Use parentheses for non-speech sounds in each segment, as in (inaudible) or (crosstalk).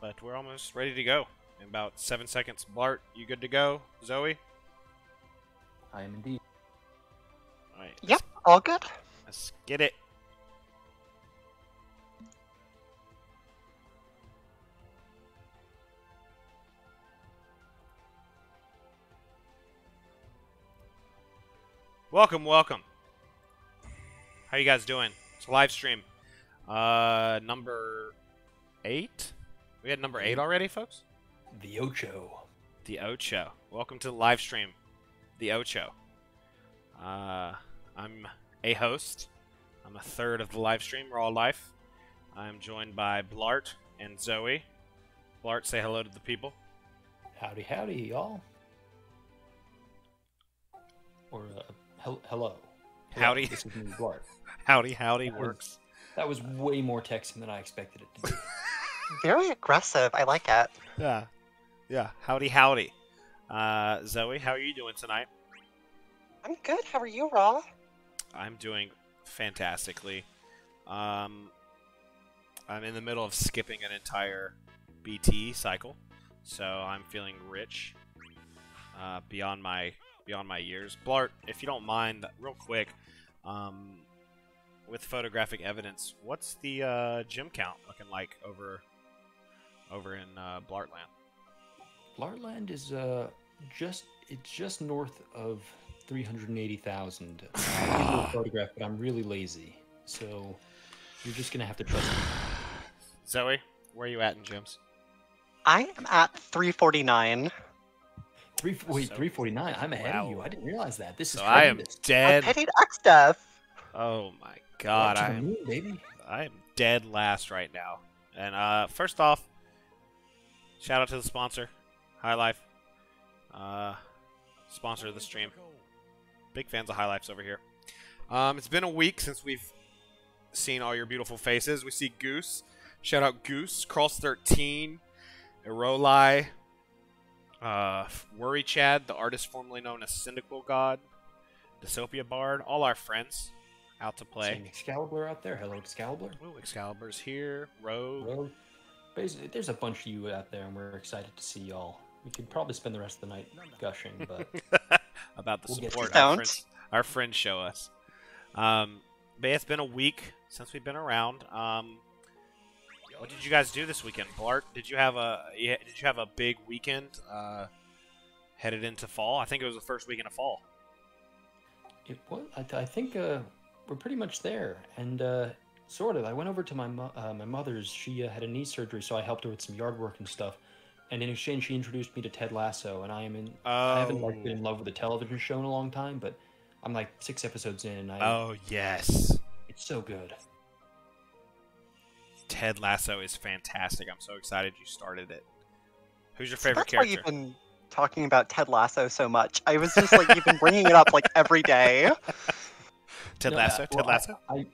but we're almost ready to go. In about seven seconds. Bart, you good to go? Zoey? I am indeed. All right. Yep, all good. Let's get it. Welcome, welcome. How you guys doing? It's a live stream. Uh, number eight. We had number eight already, folks. The Ocho. The Ocho. Welcome to the live stream. The Ocho. Uh, I'm a host. I'm a third of the live stream, Raw Life. I'm joined by Blart and Zoey. Blart, say hello to the people. Howdy, howdy, y'all. Or uh, hel- hello. Howdy. This is me, Bart. (laughs) Howdy, howdy That was- works. That was way more texting than I expected it to be. Very aggressive. I like it. Yeah. Yeah. Howdy, howdy. Uh, Zoey, how are you doing tonight? I'm good. How are you, Raw? I'm doing fantastically. Um, I'm in the middle of skipping an entire BT cycle, so I'm feeling rich uh, beyond my beyond my years. Blart, if you don't mind, real quick, um, with photographic evidence, what's the uh, gym count looking like over over in uh, Blartland? Lartland is uh just it's just north of 380,000. I (sighs) give you a photograph, but I'm really lazy, so you're just gonna have to trust me. Zoey, where are you at in gyms? I am at 349. Three wait, So- 349. I'm ahead of you. I didn't realize that. This is So I am horrendous. I dead. pitied X stuff. Oh my god, I am, moon, baby. I am dead last right now. And uh, first off, shout out to the sponsor, High Life. Uh, sponsor of the stream. Big fans of High Life's over here. Um, it's been a week since we've seen all your beautiful faces. We see Goose. Shout out Goose, Cross13, Eroli, uh, Worry Chad, the artist formerly known as Syndical God, Dystopia Bard, all our friends out to play. Excalibur out there. Hello, Excalibur. Ooh, Excalibur's here. Rogue. Rogue. Basically, there's a bunch of you out there, and we're excited to see y'all. We could probably spend the rest of the night gushing, but (laughs) About the We'll support our friends, our friends show us. Um, but it's been a week since we've been around. Um, what did you guys do this weekend, Bart? Did you have a yeah, did you have a big weekend uh, headed into fall? I think it was the first weekend of fall. it was. I, I think uh, we're pretty much there, and uh, sort of. I went over to my mo- uh, my mother's. She uh, had a knee surgery, so I helped her with some yard work and stuff. And in exchange, she introduced me to Ted Lasso, and I am in. Oh. I haven't like been in love with a television show in a long time, but I'm like six episodes in, and I, Oh yes, it's so good. Ted Lasso is fantastic. I'm so excited you started it. Who's your So favorite That's why you've been talking about Ted Lasso so much. I was just like, you've been bringing it up like every day. (laughs) Ted No, Lasso. uh, Ted well, I- Lasso. I,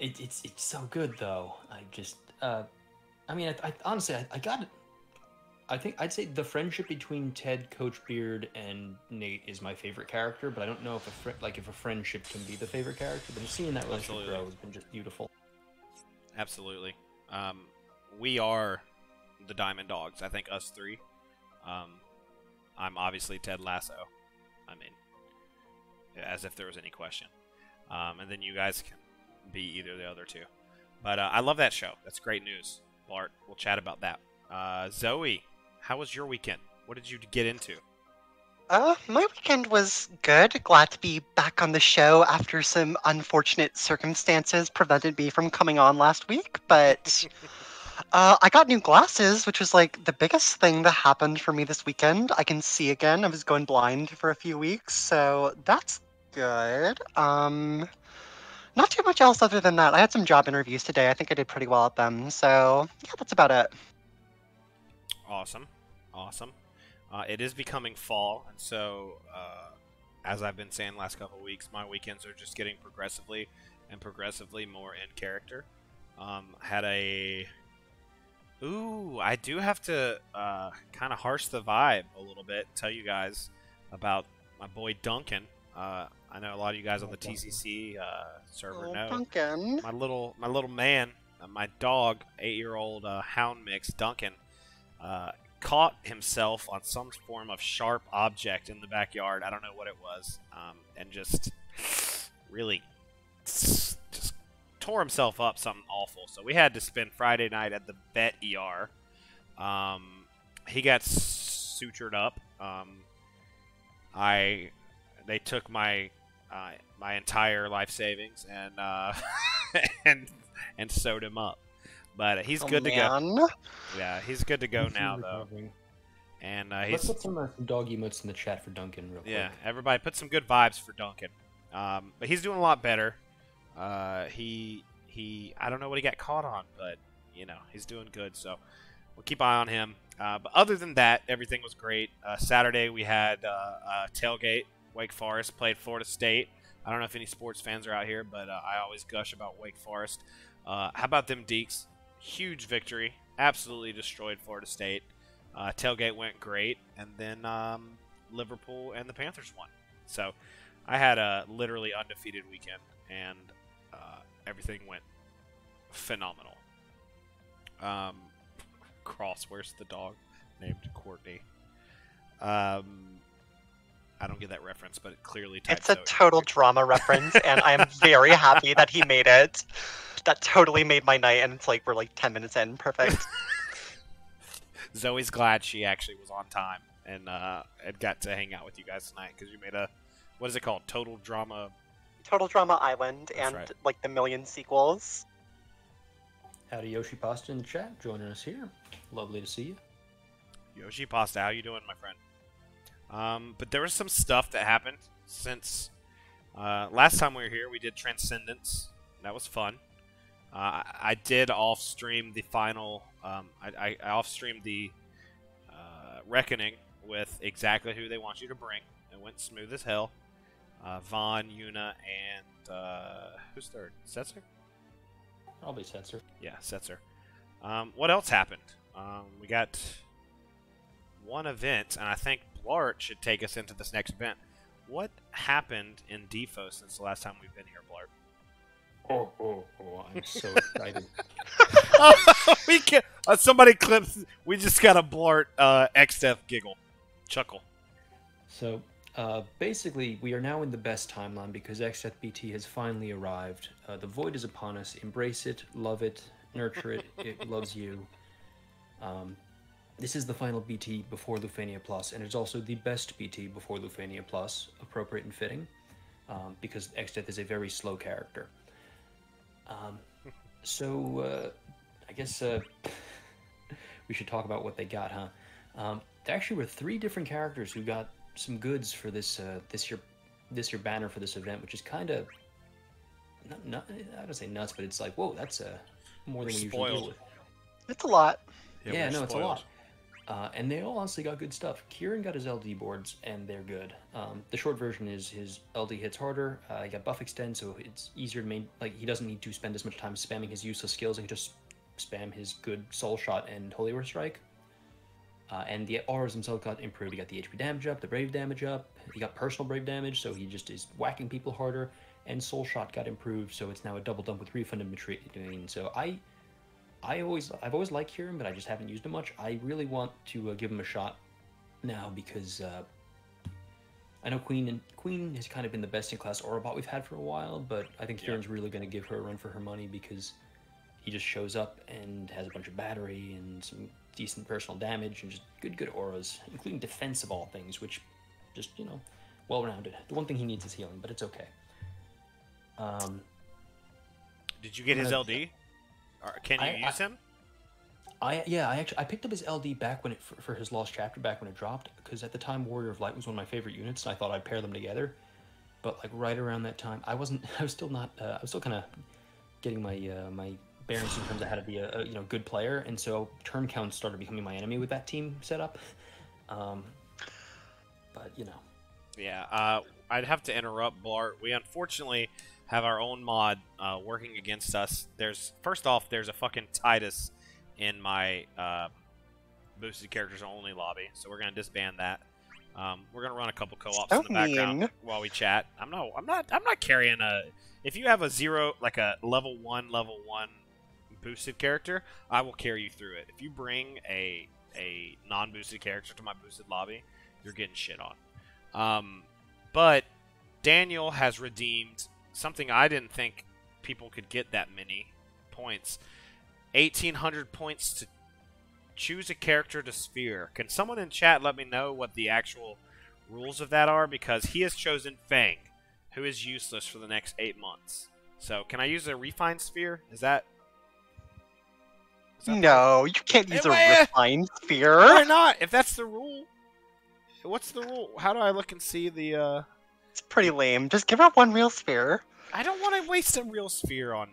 it, it's it's so good though. I just, uh, I mean, I, I honestly, I, I got it. I think I'd say the friendship between Ted, Coach Beard, and Nate is my favorite character. But I don't know if a fri like if a friendship can be the favorite character. But seeing that relationship Absolutely. grow has been just beautiful. Absolutely. Um, we are the Diamond Dogs. I think us three. Um, I'm obviously Ted Lasso. I mean, as if there was any question. Um, and then you guys can be either the other two. But uh, I love that show. That's great news. Bart, we'll chat about that. Uh, Zoey, how was your weekend? What did you get into? Uh, my weekend was good. Glad to be back on the show after some unfortunate circumstances prevented me from coming on last week. But (laughs) uh, I got new glasses, which was like the biggest thing that happened for me this weekend. I can see again. I was going blind for a few weeks, so that's good. Um, not too much else other than that. I had some job interviews today. I think I did pretty well at them. So yeah, that's about it. Awesome, awesome. Uh, it is becoming fall, and so uh, as I've been saying last couple weeks, my weekends are just getting progressively and progressively more in character. Um, had a ooh, I do have to uh, kind of harsh the vibe a little bit. Tell you guys about my boy Duncan. Uh, I know a lot of you guys on the TCC uh, server Oh, know Duncan. my little my little man uh, my dog, eight-year-old uh, hound mix Duncan, uh, caught himself on some form of sharp object in the backyard. I don't know what it was, um, and just really just tore himself up something awful. So we had to spend Friday night at the vet ER. Um, he got sutured up. Um, I they took my uh, my entire life savings and uh, (laughs) and and sewed him up. But he's Oh, good to go. Yeah, he's good to go He's now though. And uh, Let's he's put some, uh, some dog emotes in the chat for Duncan real quick. yeah. Everybody put some good vibes for Duncan. Um, but he's doing a lot better. Uh, he he I don't know what he got caught on, but you know he's doing good. So we'll keep eye on him. Uh, but other than that, everything was great. Uh, Saturday we had uh, uh, tailgate. Wake Forest played Florida State. I don't know if any sports fans are out here, but uh, I always gush about Wake Forest. Uh, how about them Deacs? Huge victory. Absolutely destroyed Florida State. Uh, tailgate went great, and then um, Liverpool and the Panthers won. So I had a literally undefeated weekend, and uh, everything went phenomenal. Um, (laughs) Cross, where's the dog named Courtney? Um, I don't get that reference, but it clearly types It's a out- total drama reference, and I am very happy that he made it. That totally made my night, and it's like we're like 10 minutes in. Perfect. (laughs) Zoey's glad she actually was on time and uh, and got to hang out with you guys tonight because you made a what is it called? Total drama. Total Drama Island That's and right. like the million sequels. Howdy Yoshi Pasta in the chat, joining us here. Lovely to see you. Yoshi Pasta, how you doing, my friend? Um, but there was some stuff that happened since uh, last time we were here. We did Transcendence. That was fun. Uh, I, did off stream the final. Um, I, I, I off streamed the uh, Reckoning with exactly who they want you to bring. It went smooth as hell. Uh, Vaan, Yuna, and uh, who's third? Setzer? Probably Setzer. Yeah, Setzer. Um, what else happened? Um, we got one event, and I think Blart should take us into this next event. What happened in Defo since the last time we've been here, Blart? Oh, oh, oh, I'm so (laughs) excited. (laughs) we can uh, somebody clips. We just got a Blart uh, Exdeath giggle, chuckle. So, uh, basically, we are now in the best timeline because XFBT has finally arrived. Uh, the void is upon us. Embrace it, love it, nurture it. it (laughs) loves you. Um, this is the final BT before Lufenia Plus, and it's also the best BT before Lufenia Plus, appropriate and fitting, um, because Exdeath is a very slow character. Um, (laughs) so, uh, I guess uh, (laughs) we should talk about what they got, huh? Um, there actually were three different characters who got some goods for this uh, this year this year banner for this event, which is kind of not, not I don't say nuts, but it's like whoa, that's uh, more than We're we usually deal spoiled. with. It's a lot. Yeah, we're no, it's a lot. Uh, and they all honestly got good stuff. Ciaran got his LD boards, and they're good. Um, the short version is his LD hits harder. Uh, he got buff extend, so it's easier to main. Like he doesn't need to spend as much time spamming his useless skills. He can just spam his good soul shot and holy war strike. Uh, and the auras themselves got improved. He got the HP damage up, the brave damage up. He got personal brave damage, so he just is whacking people harder. And soul shot got improved, so it's now a double dump with refund in between. So I I always I've always liked Ciaran, but I just haven't used him much. I really want to uh, give him a shot now because uh, I know Queen and Queen has kind of been the best in class Aurobot we've had for a while, but I think Yeah. Ciaran's really going to give her a run for her money because he just shows up and has a bunch of battery and some decent personal damage and just good good auras, including defense of all things, which just you know well rounded. The one thing he needs is healing, but it's okay. Um, Did you get his LD? Or can you I- I- use him? I yeah, I actually I picked up his LD back when it for, for his lost chapter back when it dropped because at the time Warrior of Light was one of my favorite units and I thought I'd pair them together, but like right around that time I wasn't (laughs) I was still not uh, I was still kind of getting my uh, my bearings in terms of how to be a, a you know good player and so turn counts started becoming my enemy with that team setup, um, but you know Yeah, uh, I'd have to interrupt Blart. We unfortunately have our own mod uh, working against us. There's first off, there's a fucking Tidus in my uh, boosted characters only lobby, so we're gonna disband that. Um, we're gonna run a couple co-ops So in the background mean. while we chat. I'm not, I'm not, I'm not carrying a. If you have a zero, like a level one, level one boosted character, I will carry you through it. If you bring a a non-boosted character to my boosted lobby, you're getting shit on. Um, but Daniel has redeemed something I didn't think people could get that many points. 1800 points to choose a character to sphere. Can someone in chat let me know what the actual rules of that are? Because he has chosen Fang, who is useless for the next eight months. So, can I use a refine sphere? Is that. is that No, you can't use a I- refined Why sphere. not? If that's the rule. What's the rule? How do I look and see the. uh... It's pretty lame. Just give her one real sphere. I don't want to waste a real sphere on.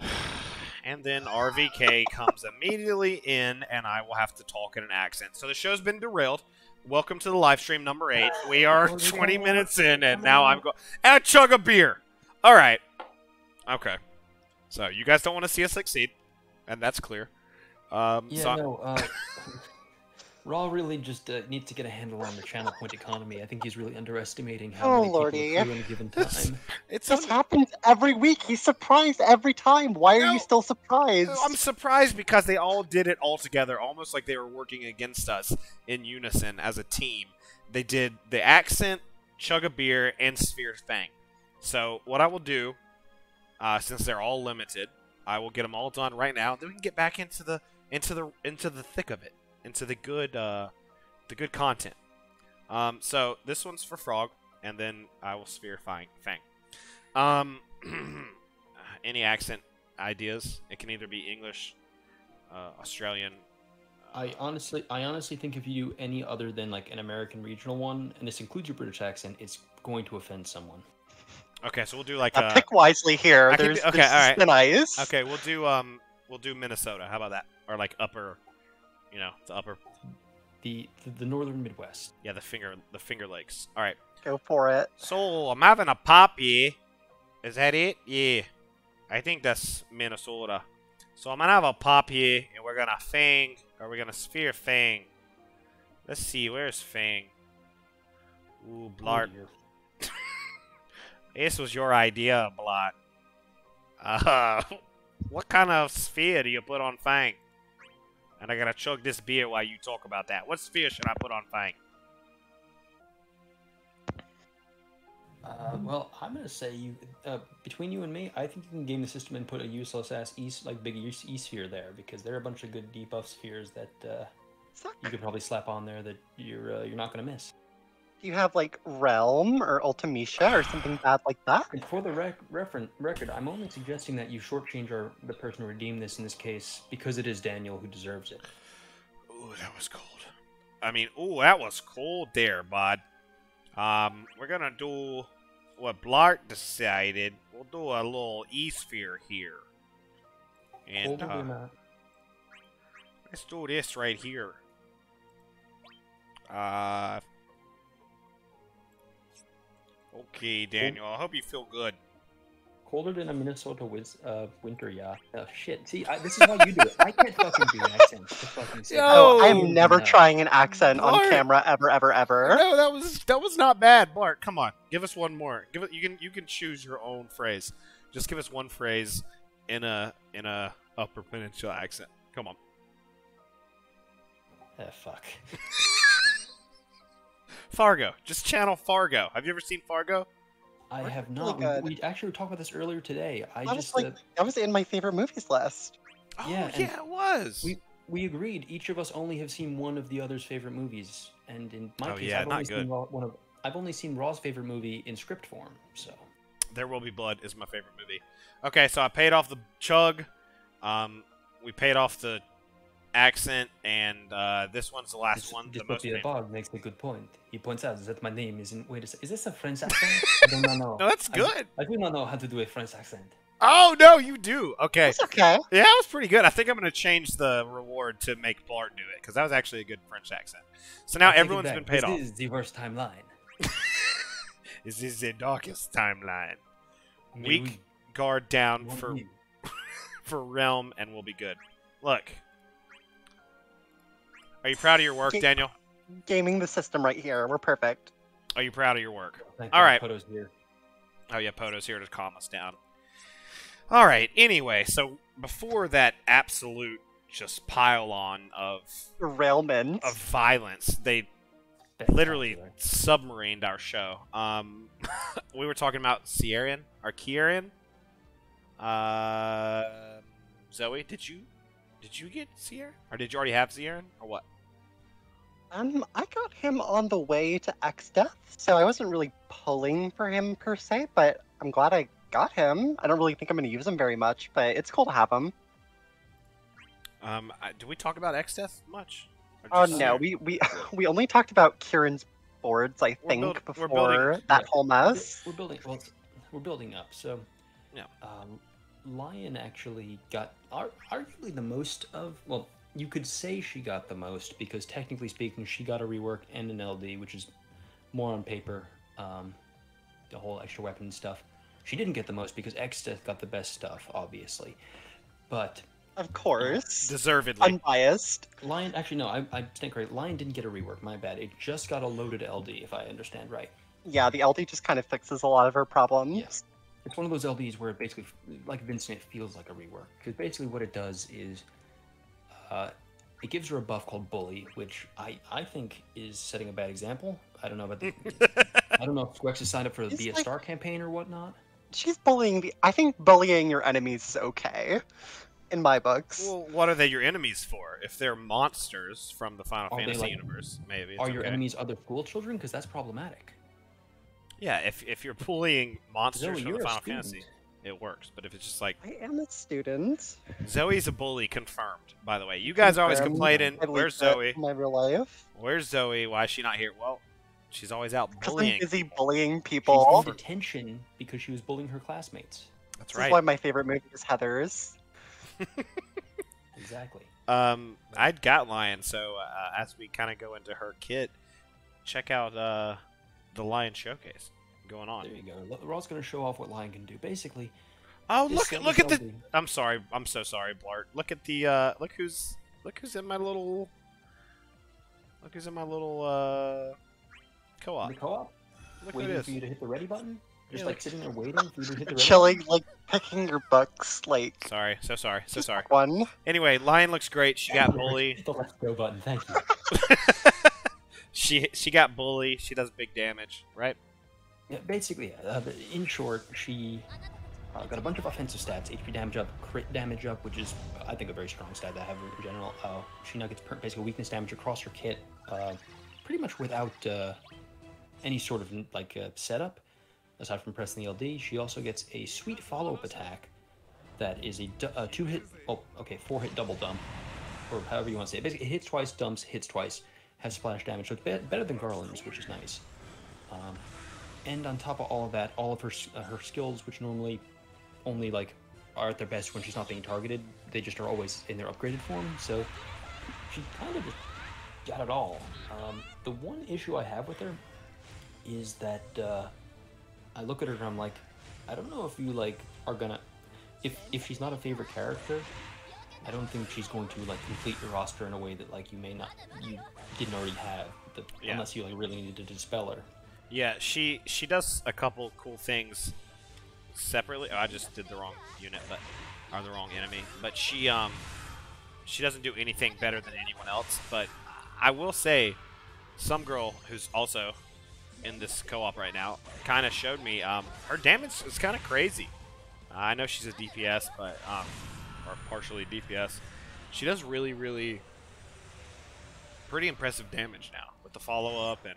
(sighs) And then RVK comes immediately in, and I will have to talk in an accent. So the show's been derailed. Welcome to the live stream number eight. We are (laughs) 20 minutes in, and now I'm going. And chug a beer. All right. Okay. So you guys don't want to see us succeed, and that's clear. Um, Yeah, so no. Uh, (laughs) Raw really just uh, needs to get a handle on the channel point economy. I think he's really underestimating how Oh, many people lordy. accrue in a given time. it's This un- happens every week. He's surprised every time. Why are No. you still surprised? I'm surprised because they all did it all together, almost like they were working against us in unison as a team. They did the accent, chug a beer, and sphere fang. So what I will do, uh, since they're all limited, I will get them all done right now. Then we can get back into the into the into the thick of it, into the good uh, the good content. Um, so this one's for frog, and then I will sphere fang. Fang. Um, (clears throat) any accent ideas. It can either be English, uh, Australian. I honestly, I honestly think if you do any other than like an American regional one, and this includes your British accent, it's going to offend someone. Okay, so we'll do like Now uh, pick wisely here. I There's, do- okay, there's all right. thin ice. okay, we'll do um, we'll do Minnesota. How about that? Or like upper, you know, the upper, The the, the northern Midwest. yeah, the finger, the Finger Lakes. All right. Go for it. So I'm having a poppy. Is that it? Yeah, I think that's Minnesota. So I'm gonna have a pop here, and we're gonna fang, or we're gonna sphere fang. Let's see, where's fang? Ooh, Blart. (laughs) This was your idea, Blot. (laughs) Uh, what kind of sphere do you put on Fang? And I gotta chug this beer while you talk about that. What sphere should I put on Fang? Uh, well, I'm gonna say you uh, between you and me, I think you can game the system and put a useless ass east like big E E sphere there because there are a bunch of good debuff spheres that uh, you could probably slap on there that you're uh, you're not gonna miss. Do you have like Realm or Ultimecia or something bad like that? And for the rec- referen- record, I'm only suggesting that you shortchange our, the person who redeemed this in this case because it is Daniel who deserves it. Ooh, that was cold. I mean, ooh, that was cold there, bud. Um, we're gonna do what Blart decided. We'll do a little E sphere here. And Colder uh, than let's do this right here. Uh. Okay, Daniel. I hope you feel good. Colder than a Minnesota wiz- uh, winter, yeah. Oh, shit. See, I, this is why you do it. I can't fucking do accents. to fucking say- Yo! Oh, I am never no. trying an accent on camera ever, ever, ever. No, that was that was not bad, Bart. Come on, give us one more. Give it. You can you can choose your own phrase. Just give us one phrase in a in a Upper Peninsula accent. Come on. Ah, fuck. (laughs) Fargo. Just channel Fargo. Have you ever seen Fargo? I Really have not. good. We, we actually were talking about this earlier today. I That was just like uh, that was in my favorite movies list. Oh Yeah, yeah, it was. we we agreed. Each of us only have seen one of the other's favorite movies, and in my Oh, case, yeah, I've not only good. seen Raw, one of. I've only seen Raw's favorite movie in script form. So There Will Be Blood is my favorite movie. Okay, so I paid off the chug. Um, we paid off the accent, and uh, this one's the last this, one. this The most Sophia. Bog makes a good point. He points out that my name isn't. Wait a second. Is this a French (laughs) accent? I do not know. No, that's good. I do not know how to do a French accent. Oh no, you do. Okay. It's okay. Yeah, that was pretty good. I think I'm going to change the reward to make Bart do it because that was actually a good French accent. So now I take it everyone's back. been paid this off. This is the worst timeline. (laughs) This is the darkest timeline. May Weak we guard down want for (laughs) for realm, and we'll be good. Look, are you proud of your work, Okay. Daniel? Gaming the system right here. We're perfect. Are you proud of your work? Thank All God right. Poto's here. Oh yeah, Poto's here to calm us down. All right. Anyway, so before that absolute just pile on of Derailment. of violence, they literally Spectacular. submarined our show. Um, (laughs) we were talking about Sierran or Kieran. Uh, Zoey, did you did you get Sierra or did you already have Sierran or what? Um, I got him on the way to Exdeath, so I wasn't really pulling for him per se, but I'm glad I got him. I don't really think I'm going to use him very much, but it's cool to have him. Um, I, did we talk about Exdeath much? Oh just no, Sierra? we we (laughs) we only talked about Ciaran's boards, I We're think, build- we're before building- that yeah. whole mess. We're building. Well, we're building up. So, Yeah. Um, Lion actually got ar- arguably the most of. Well, you could say she got the most because technically speaking, she got a rework and an LD, which is more on paper. Um, the whole extra weapon stuff. She didn't get the most because Exdeath got the best stuff, obviously. But Of course, deservedly. unbiased. Lion, actually, no, I, I stand correct. Lion didn't get a rework. My bad. It just got a loaded LD, if I understand right. Yeah, the LD just kind of fixes a lot of her problems. Yes. It's one of those LDs where it basically, like Vincent, it feels like a rework. Because basically, what it does is, uh, it gives her a buff called Bully, which I, I think is setting a bad example. I don't know about the, I don't know if Squex has signed up for the It's Be a like- Star campaign or whatnot. She's bullying the. I think bullying your enemies is okay, in my books. well, what are they your enemies for? If they're monsters from the Final Are Fantasy like- universe, maybe. it's Are your okay. enemies other school children? Because that's problematic. Yeah, if if you're bullying monsters Zoey, from the you're Final student. Fantasy, it works. But if it's just like I am a student. Zoey's a bully, confirmed. By the way, you guys are always complaining. I Where's Zoey? My real life. Where's Zoey? Why is she not here? Well, she's always out Because I'm bullying. busy bullying She's people. in detention because she was bullying her classmates. That's This is right. why my favorite movie is Heathers. (laughs) Exactly. Um, I'd got Lion, so uh, as we kind of go into her kit, check out uh, the Lion showcase going on. There you go. We're going to show off what Lion can do. Basically, Oh, look! LD Look at the. I'm sorry. I'm so sorry, Blart. Look at the. Uh, look who's. Look who's in my little. Look who's in my little uh, co-op. the co-op. Look waiting for you to hit the ready button? Just Yeah, like like- sitting there waiting for you to hit the ready Chilling, like picking your books, like Sorry, so sorry, so sorry. one. Anyway, Lion looks great. She got (laughs) button? bully. Hit the left go button. Thank you. (laughs) she she got bully. She does big damage, right? Yeah, basically, uh, in short, she uh, got a bunch of offensive stats: HP damage up, crit damage up, which is I think a very strong stat to have in general. Uh, she now gets basically weakness damage across her kit, uh, pretty much without uh, any sort of like uh, setup. Aside from pressing the LD, she also gets a sweet follow-up attack that is a, a two-hit, oh, okay, four-hit double dump, or however you want to say it. Basically, it hits twice, dumps, hits twice, has splash damage, so it's be- better than Garland's, which is nice. Um, and on top of all of that, all of her uh, her skills, which normally only like are at their best when she's not being targeted, they just are always in their upgraded form. So she kind of just got it all. Um, the one issue I have with her is that uh, I look at her and I'm like, I don't know if you like are gonna, if if she's not a favorite character, I don't think she's going to like complete your roster in a way that like you may not you didn't already have, the, Yeah. unless you like really needed to dispel her. Yeah, she she does a couple cool things separately. Oh, I just did the wrong unit, but or the wrong enemy. But she um she doesn't do anything better than anyone else. But I will say, some girl who's also in this co-op right now kind of showed me um her damage is kind of crazy. I know she's a DPS, but um or partially DPS. She does really really pretty impressive damage now with the follow up and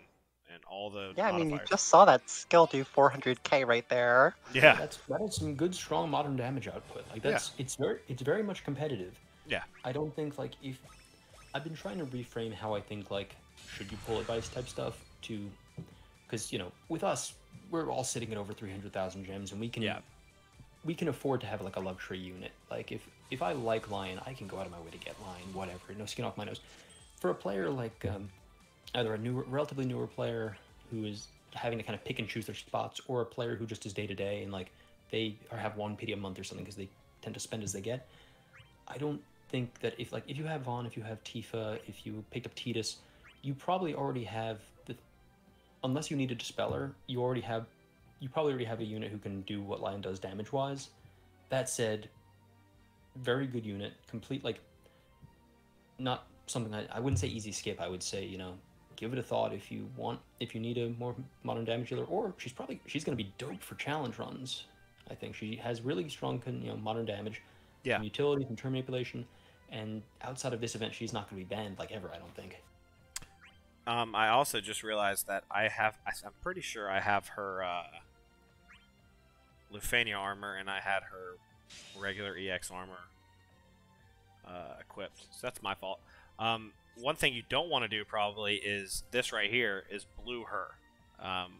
and all the Yeah, I mean, you just saw that skill do 400k right there. yeah That's that is some good strong modern damage output. Like that's it's very it's very much competitive. Yeah. I don't think like if I've been trying to reframe how I think like should you pull advice type stuff to because you know with us we're all sitting at over 300,000 gems and we can Yeah. we can afford to have like a luxury unit. Like if if I like Lion, I can go out of my way to get Lion, whatever. No skin off my nose. For a player like um, either a new, relatively newer player who is having to kind of pick and choose their spots, or a player who just is day to day and like they or have one PD a month or something because they tend to spend as they get. I don't think that if like if you have Vaan, if you have Tifa, if you picked up Tidus, you probably already have the unless you need a dispeller, you already have you probably already have a unit who can do what Lion does damage wise. that said, very good unit. Complete like not something I, I wouldn't say easy skip. I would say you know give it a thought if you want if you need a more modern damage dealer or she's probably she's going to be dope for challenge runs. I think she has really strong con- you know modern damage, Yeah. from utility, from turn manipulation, and outside of this event, she's not going to be banned like ever. I don't think. Um, I also just realized that I have. I'm pretty sure I have her uh, Lufenia armor, and I had her regular EX armor uh, equipped. So that's my fault. Um, one thing you don't want to do probably is this right here is blue her. Um,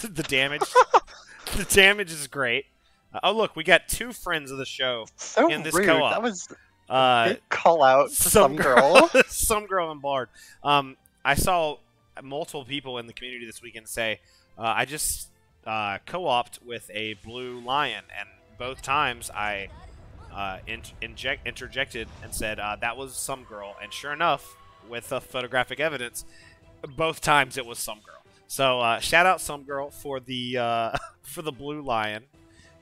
(laughs) the damage, (laughs) the damage is great. Uh, oh look, we got two friends of the show. So In this rude. co-op. That was Uh, big call out to some, girl. some girl in (laughs) Bard. Um, I saw multiple people in the community this weekend say, uh, "I just uh, co-opted with a blue lion," and both times I uh, in- inject interjected and said uh, that was some girl, and sure enough, with the photographic evidence, both times it was some girl. So uh, shout out some girl for the uh, (laughs) for the blue lion.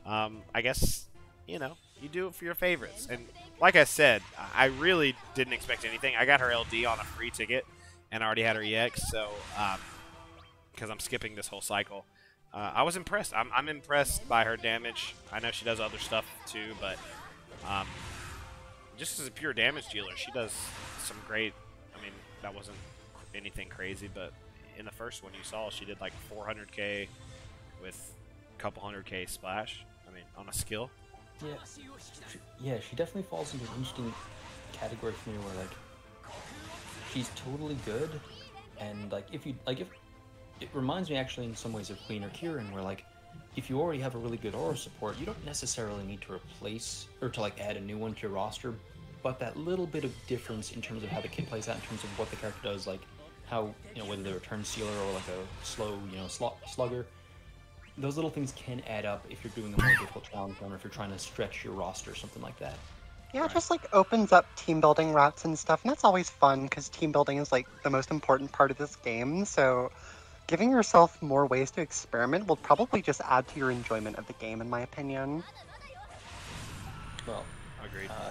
Um, I guess you know you do it for your favorites, and like I said, I really didn't expect anything. I got her LD on a free ticket, and I already had her EX, so because I'm skipping this whole cycle, uh, I was impressed. I'm, I'm impressed by her damage. I know she does other stuff too, but um, just as a pure damage dealer, she does some great. I mean, that wasn't anything crazy, but in the first one you saw, she did like 400k with a couple hundred k splash. I mean, on a skill. Yeah, she, yeah, she definitely falls into an interesting category for me where like she's totally good, and like if you like if it reminds me actually in some ways of Queen or Ciaran, where like if you already have a really good aura support, you don't necessarily need to replace or to like add a new one to your roster, but that little bit of difference in terms of how the kit plays out, in terms of what the character does, like how you know whether they're a turn sealer or like a slow you know slu- slugger those little things can add up if you're doing a more difficult challenge run or if you're trying to stretch your roster or something like that. Yeah, Right. just like opens up team building routes and stuff, and that's always fun because team building is like the most important part of this game. So, giving yourself more ways to experiment will probably just add to your enjoyment of the game, in my opinion. Well, Agreed. uh,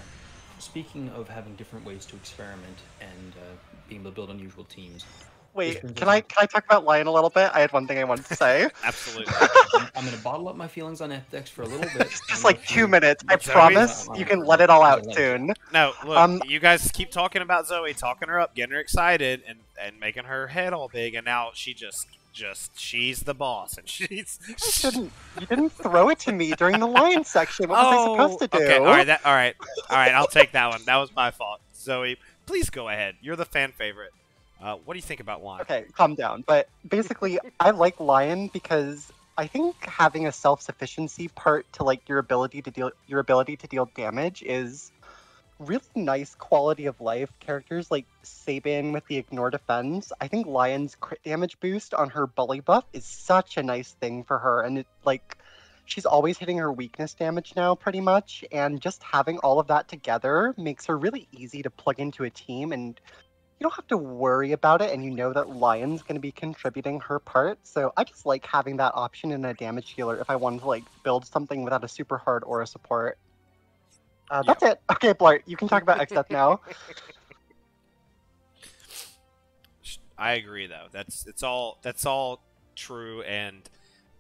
speaking of having different ways to experiment and uh, being able to build unusual teams, Wait, can I can I talk about Lion a little bit? I had one thing I wanted to say. (laughs) Absolutely. I'm, I'm going to bottle up my feelings on FX for a little bit. (laughs) just like two minutes. I Zoey? promise you can let it all out soon. No, look, Um, you guys keep talking about Zoey, talking her up, getting her excited, and and making her head all big, and now she just just she's the boss, and (laughs) she's. You didn't you didn't throw it to me during the Lion section. What was I supposed to do? Oh, Okay, all right, that, all right, all right. I'll take that one. That was my fault. Zoey, please go ahead. You're the fan favorite. Uh, what do you think about Lion? Okay, calm down. But basically, I like Lion because I think having a self-sufficiency part to like your ability to deal your ability to deal damage is really nice quality of life. Characters like Sabin with the ignore defense. I think Lion's crit damage boost on her bully buff is such a nice thing for her, and it like she's always hitting her weakness damage now pretty much and just having all of that together makes her really easy to plug into a team and you don't have to worry about it and you know that Lion's going to be contributing her part. So I just like having that option in a damage healer if I wanted to like build something without a super hard aura support. Uh, Yeah. that's it. Okay, Blart, you can talk about XF (laughs) now. I agree, though. That's it's all that's all true, and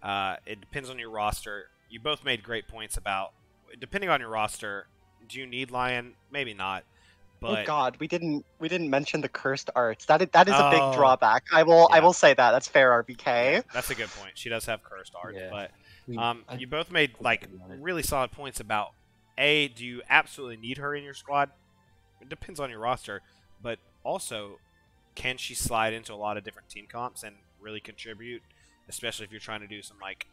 uh, it depends on your roster. You both made great points about depending on your roster. Do you need Lion? Maybe not. But oh God, we didn't we didn't mention the cursed arts. That is, that is a Oh. big drawback. I will I will say that. That's fair, RBK. Yeah, that's a good point. She does have cursed art, Yeah. but um, I- you both made like agree on it. really solid points about a. Do you absolutely need her in your squad? It depends on your roster, but also, can she slide into a lot of different team comps and really contribute? Especially if you're trying to do some like,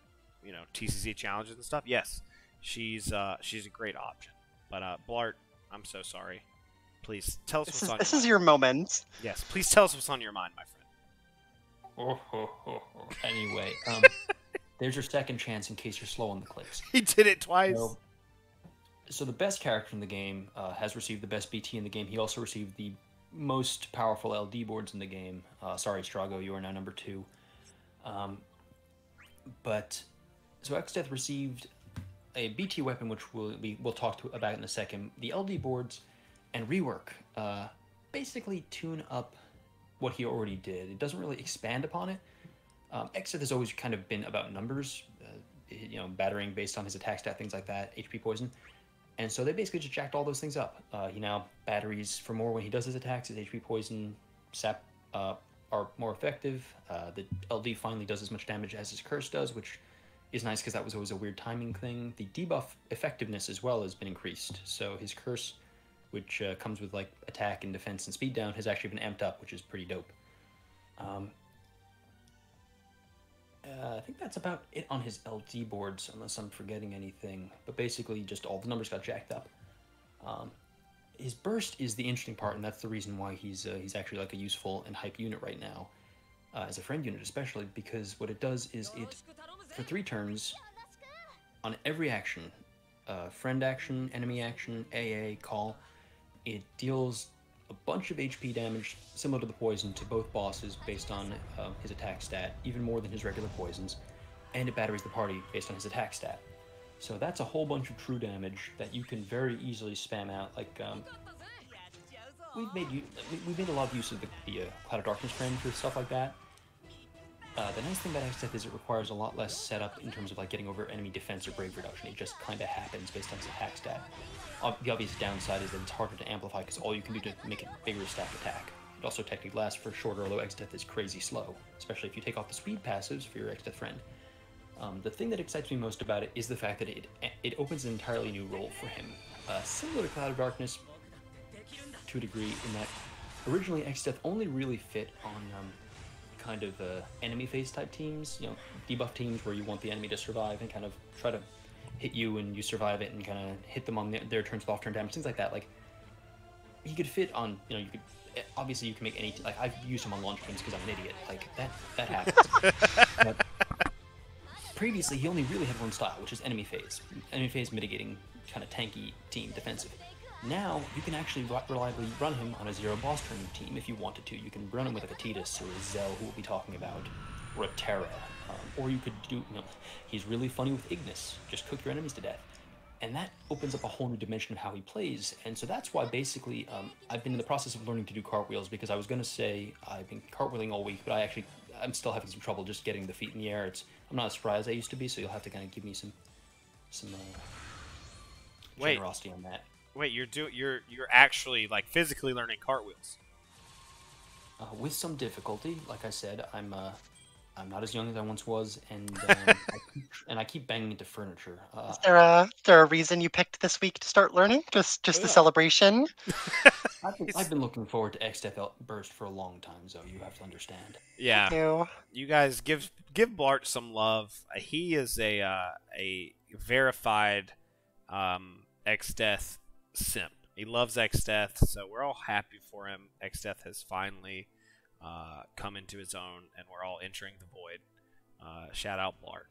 you know, TCC challenges and stuff. Yes, she's uh, she's a great option. But uh, Blart, I'm so sorry. Please tell us This what's is on this your is mind. your moment. Yes, please tell us what's on your mind, my friend. anyway, um, (laughs) there's your second chance in case you're slow on the clicks. He did it twice. So, so the best character in the game uh, has received the best BT in the game. He also received the most powerful LD boards in the game. Uh, sorry, Strago, you are now number two. Um, but so Exdeath received a BT weapon, which we'll we, we'll talk to, about in a second. The LD boards and rework uh, basically tune up what he already did. It doesn't really expand upon it. Um, has always kind of been about numbers, uh, you know, battering based on his attack stat, things like that, HP poison. And so they basically just jacked all those things up. Uh, he now batteries for more when he does his attacks. His HP poison, sap uh, are more effective. Uh, the LD finally does as much damage as his curse does, which is nice because that was always a weird timing thing. The debuff effectiveness as well has been increased. So his curse, which uh, comes with like attack and defense and speed down, has actually been amped up, which is pretty dope. Um, uh, I think that's about it on his LD boards, unless I'm forgetting anything. But basically, just all the numbers got jacked up. Um, his burst is the interesting part, and that's the reason why he's uh, he's actually like a useful and hype unit right now, uh, as a friend unit especially, because what it does is it for three turns on every action, uh, friend action, enemy action, AA, call, it deals a bunch of HP damage similar to the poison to both bosses based on uh, his attack stat, even more than his regular poisons, and it batteries the party based on his attack stat. So that's a whole bunch of true damage that you can very easily spam out. Like um, we've made we've made a lot of use of the, the uh, Cloud of Darkness frame for stuff like that. Uh, the nice thing about Exdeath is it requires a lot less setup in terms of like getting over enemy defense or brave reduction. It just kind of happens based on his attack stat. The obvious downside is that it's harder to amplify because all you can do to make it bigger is stack attack. It also technically lasts for shorter, although Exdeath is crazy slow, especially if you take off the speed passives for your Exdeath friend. Um, the thing that excites me most about it is the fact that it it opens an entirely new role for him, uh, similar to Cloud of Darkness to a degree, in that originally Exdeath only really fit on um, kind of uh, enemy phase type teams, you know, debuff teams where you want the enemy to survive and kind of try to hit you and you survive it and kind of hit them on their, their turns with off turn damage, things like that. Like he could fit on, you know, you could eh, obviously you can make any like I've used him on launch teams because I'm an idiot. Like that that happens. (laughs) but previously he only really had one style, which is enemy phase. Enemy phase mitigating kind of tanky team defensive. Now you can actually reliably run him on a zero boss turn team if you wanted to. You can run him with a Vetitus or a Zell, who we'll be talking about, or a Terra, um, or you could do. You know, he's really funny with Ignis. Just cook your enemies to death, and that opens up a whole new dimension of how he plays. And so that's why basically um, I've been in the process of learning to do cartwheels because I was going to say I've been cartwheeling all week, but I actually I'm still having some trouble just getting the feet in the air. It's I'm not as spry as I used to be, so you'll have to kind of give me some some uh, Wait. generosity on that. Wait, you're do you're you're actually like physically learning cartwheels. Uh, with some difficulty, like I said, I'm uh, I'm not as young as I once was, and um, (laughs) I keep, and I keep banging into furniture. Uh, Is there a is there a reason you picked this week to start learning? Just just the Yeah. celebration? (laughs) I've, been, I've been looking forward to Exdeath Burst for a long time, so you have to understand. Yeah, You. you guys give give Blart some love. Uh, He is a uh, a verified um, Exdeath simp. He loves Exdeath, so we're all happy for him. Exdeath has finally uh, come into his own, and we're all entering the void. Uh, shout out Blart.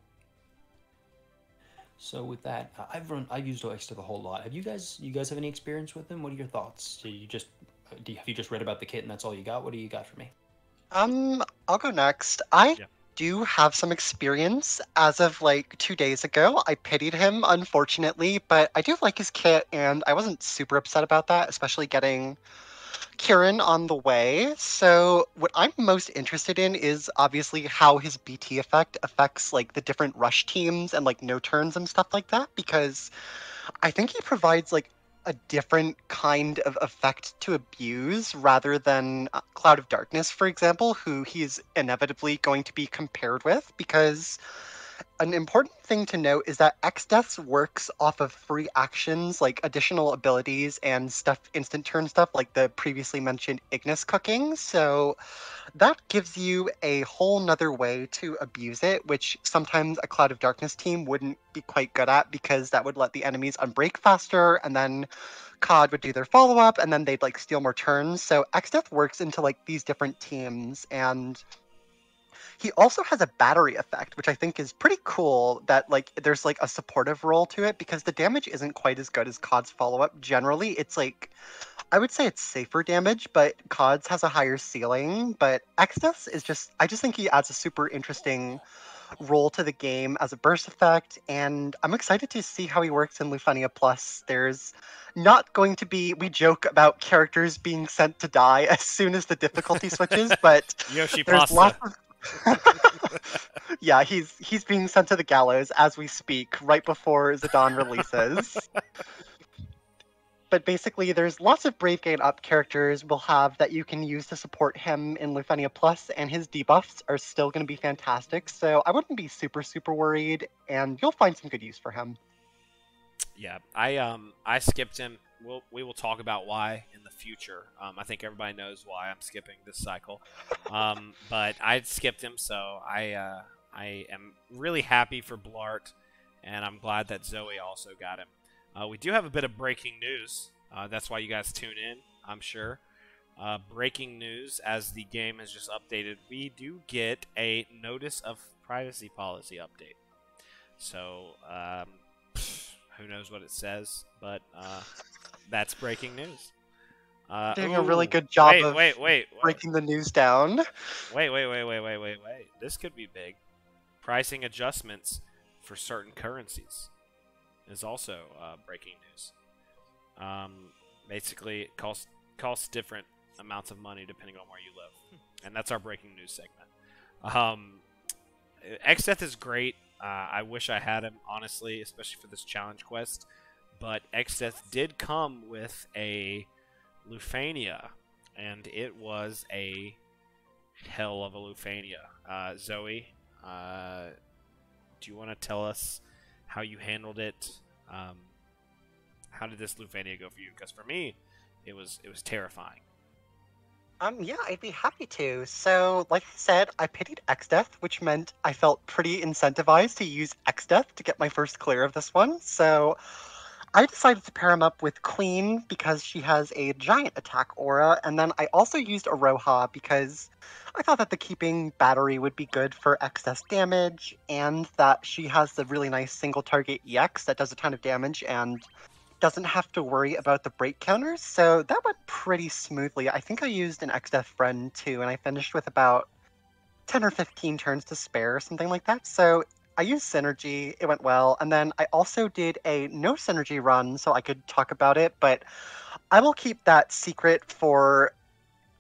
So with that, I've run, I've used OXDeath a whole lot. Have you guys, you guys have any experience with them? What are your thoughts? Do you just, uh, do you, have you just read about the kit and that's all you got? What do you got for me? Um, I'll go next. I Yeah. Do have some experience. As of like two days ago, I pitied him, unfortunately, but I do like his kit, and I wasn't super upset about that, especially getting Ciaran on the way. So, what I'm most interested in is obviously how his BT effect affects like the different rush teams and like no turns and stuff like that, because I think he provides like a different kind of effect to abuse rather than uh, Cloud of Darkness, for example, who he's inevitably going to be compared with. Because an important thing to note is that Exdeaths works off of free actions like additional abilities and stuff, instant turn stuff, like the previously mentioned Ignis cooking. So that gives you a whole nother way to abuse it, which sometimes a Cloud of Darkness team wouldn't be quite good at because that would let the enemies unbreak faster and then COD would do their follow up and then they'd like steal more turns. So Exdeath works into like these different teams and he also has a battery effect, which I think is pretty cool that like there's like a supportive role to it because the damage isn't quite as good as COD's follow up. Generally, it's like I would say it's safer damage, but COD's has a higher ceiling. But Exdeath is just I just think he adds a super interesting role to the game as a burst effect, and I'm excited to see how he works in Lufenia Plus. There's not going to be we joke about characters being sent to die (laughs) as soon as the difficulty (laughs) switches, but Yoshi there's Pasta. lots of (laughs) yeah, he's he's being sent to the gallows as we speak, right before Zidane releases. but basically, there's lots of Brave Gate up characters we'll have that you can use to support him in Lufenia Plus, and his debuffs are still going to be fantastic. So I wouldn't be super super worried, and you'll find some good use for him. Yeah, I um I skipped him. We'll we will talk about why in the future. Um, I think everybody knows why I'm skipping this cycle. Um, (laughs) but I skipped him, so I uh, I am really happy for Blart, and I'm glad that Zoey also got him. Uh, we do have a bit of breaking news. Uh, that's why you guys tune in. I'm sure. Uh, breaking news as the game has just updated. We do get a notice of privacy policy update. So um, who knows what it says, but uh, (laughs) that's breaking news. Uh, Doing a really good job wait, of wait, wait, wait, breaking the news down. wait, wait, wait, wait, wait, wait, wait. This could be big. Pricing adjustments for certain currencies is also uh, breaking news. Um, basically, it costs costs different amounts of money depending on where you live, and that's our breaking news segment. Um, Exdeath is great. Uh, I wish I had him, honestly, especially for this challenge quest. But Exdeath did come with a Lufenia, and it was a hell of a Lufenia. Uh, Zoey, uh, do you want to tell us how you handled it? Um, how did this Lufenia go for you? Because for me, it was it was terrifying. Um, yeah, I'd be happy to. So, like I said, I pitied Exdeath, which meant I felt pretty incentivized to use Exdeath to get my first clear of this one. So, I decided to pair him up with Queen because she has a giant attack aura, and then I also used Aroha because I thought that the keeping battery would be good for excess damage, and that she has the really nice single target EX that does a ton of damage and doesn't have to worry about the break counters. So that went pretty smoothly. I think I used an Exdeath friend too, and I finished with about 10 or 15 turns to spare, or something like that. So I used Synergy, it went well. And then I also did a no Synergy run so I could talk about it, but I will keep that secret for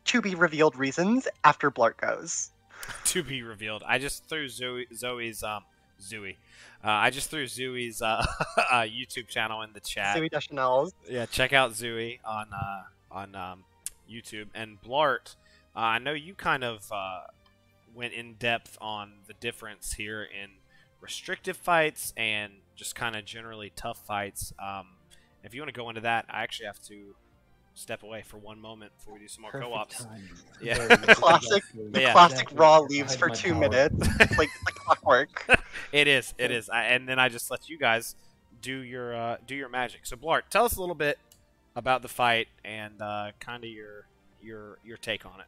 to be revealed reasons after Blart goes. (laughs) to be revealed. I just threw Zoey, Zoey's um Zoey. Uh, I just threw Zoey's uh, (laughs) uh, YouTube channel in the chat. Zooey Deschanel's. Yeah, check out Zoey on uh, on um, YouTube and Blart. Uh, I know you kind of uh, went in depth on the difference here in restrictive fights and just kind of generally tough fights. Um, if you want to go into that, I actually have to step away for one moment before we do some more Perfect co-ops. timing. Yeah. (laughs) Classic- the Yeah. Classic Exactly. Raw leaves for two power. minutes, (laughs) like like clockwork. (laughs) It is. It is. I, and then I just let you guys do your uh, do your magic. So Blart, tell us a little bit about the fight and uh, kind of your your your take on it.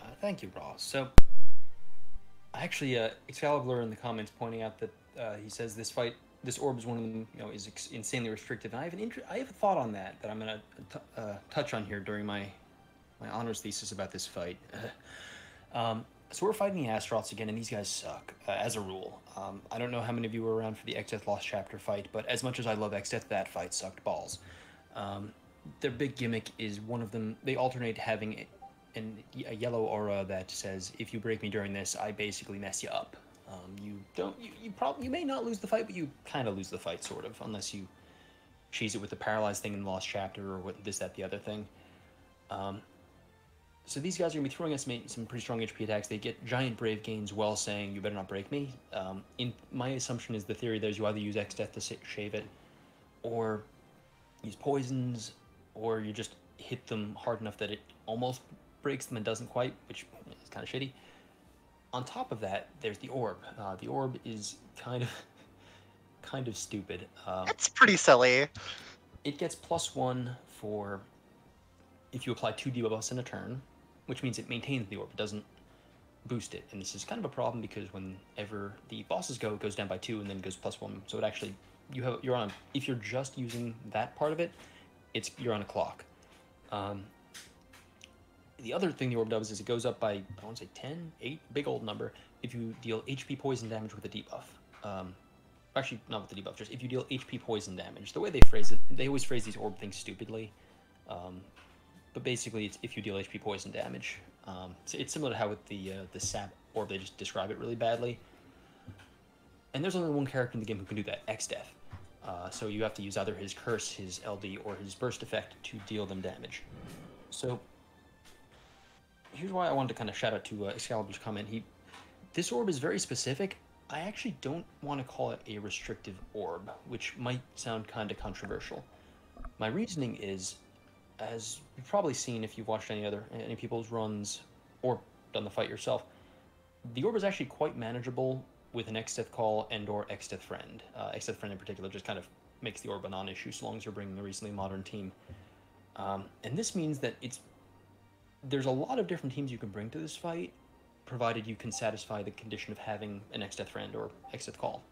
Uh, thank you, Ross. So, actually, uh, Excalibur in the comments pointing out that uh, he says this fight, this orb is one of them, you know, is insanely restrictive. And I have an I have a thought on that that I'm gonna t- uh, touch on here during my my honors thesis about this fight. (laughs) um, so we're fighting the Astaroths again, and these guys suck uh, as a rule. Um, I don't know how many of you were around for the Exdeath Lost Chapter fight, but as much as I love Exdeath, that fight sucked balls. Um, their big gimmick is one of them. They alternate having and a yellow aura that says if you break me during this i basically mess you up. Um, you don't you, you probably you may not lose the fight but you kind of lose the fight sort of unless you cheese it with the paralyzed thing in the lost chapter or what this that the other thing. Um, so these guys are gonna be throwing us some, pretty strong hp attacks. They get giant brave gains while saying you better not break me. Um, in my assumption is the theory there is you either use Exdeath to shave it or use poisons or you just hit them hard enough that it almost breaks them and doesn't quite, which is kind of shitty. On top of that, there's the orb. Uh, the orb is kind of (laughs) kind of stupid. Uh, It's pretty silly. it gets plus one for if you apply two debuffs in a turn, which means it maintains the orb. It doesn't boost it. And this is kind of a problem because whenever the bosses go, it goes down by two and then goes plus one. So it actually you have you're on. If you're just using that part of it, it's you're on a clock. Um, the other thing the orb does is it goes up by I want to say 10, 8, big old number if you deal HP poison damage with a debuff. Um, actually, not with the debuff, just if you deal HP poison damage. The way they phrase it, they always phrase these orb things stupidly. Um, but basically, it's if you deal HP poison damage. Um, so it's similar to how with the uh, the sap orb they just describe it really badly. And there's only one character in the game who can do that, Exdeath. Uh, so you have to use either his curse, his LD, or his burst effect to deal them damage. So here's why I wanted to kind of shout out to uh, Excalibur's comment. He, this orb is very specific. I actually don't want to call it a restrictive orb, which might sound kind of controversial. My reasoning is, as you've probably seen if you've watched any other any people's runs or done the fight yourself, the orb is actually quite manageable with an Exdeath call and or Exdeath friend. Uh, Exdeath friend in particular just kind of makes the orb a non-issue so long as you're bringing a recently modern team. Um, and this means that it's there's a lot of different teams you can bring to this fight, provided you can satisfy the condition of having an Exdeath friend or Exdeath call.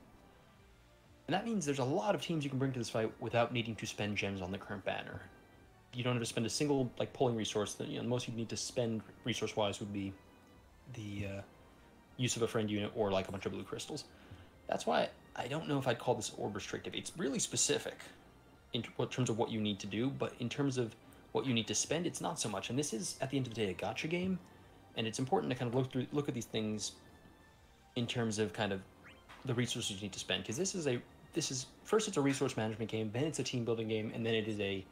And that means there's a lot of teams you can bring to this fight without needing to spend gems on the current banner. You don't have to spend a single like pulling resource. You know, the most you'd need to spend resource-wise would be the uh, use of a friend unit or like a bunch of blue crystals. That's why I don't know if I'd call this orb restrictive. It's really specific in terms of what you need to do, but in terms of what you need to spend, it's not so much. And this is at the end of the day a gacha game, and it's important to kind of look through look at these things in terms of kind of the resources you need to spend because this is a this is first it's a resource management game, then it's a team building game, and then it is a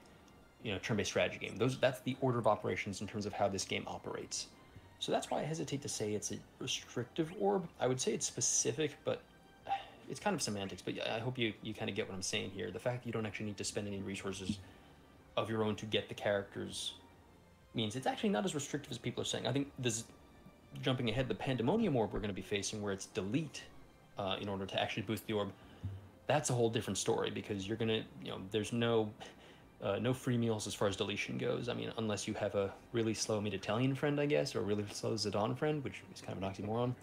you know turn-based strategy game. Those that's the order of operations in terms of how this game operates. So that's why I hesitate to say it's a restrictive orb. I would say it's specific, but it's kind of semantics. But I hope you, you kind of get what I'm saying here. The fact that you don't actually need to spend any resources of your own to get the characters means it's actually not as restrictive as people are saying. I think this jumping ahead, the Pandemonium orb we're going to be facing, where it's delete uh, in order to actually boost the orb, that's a whole different story because you're to, you know, there's no uh, no free meals as far as deletion goes. I mean, unless you have a really slow Italian friend, I guess, or a really slow Zidane friend, which is kind of an oxymoron.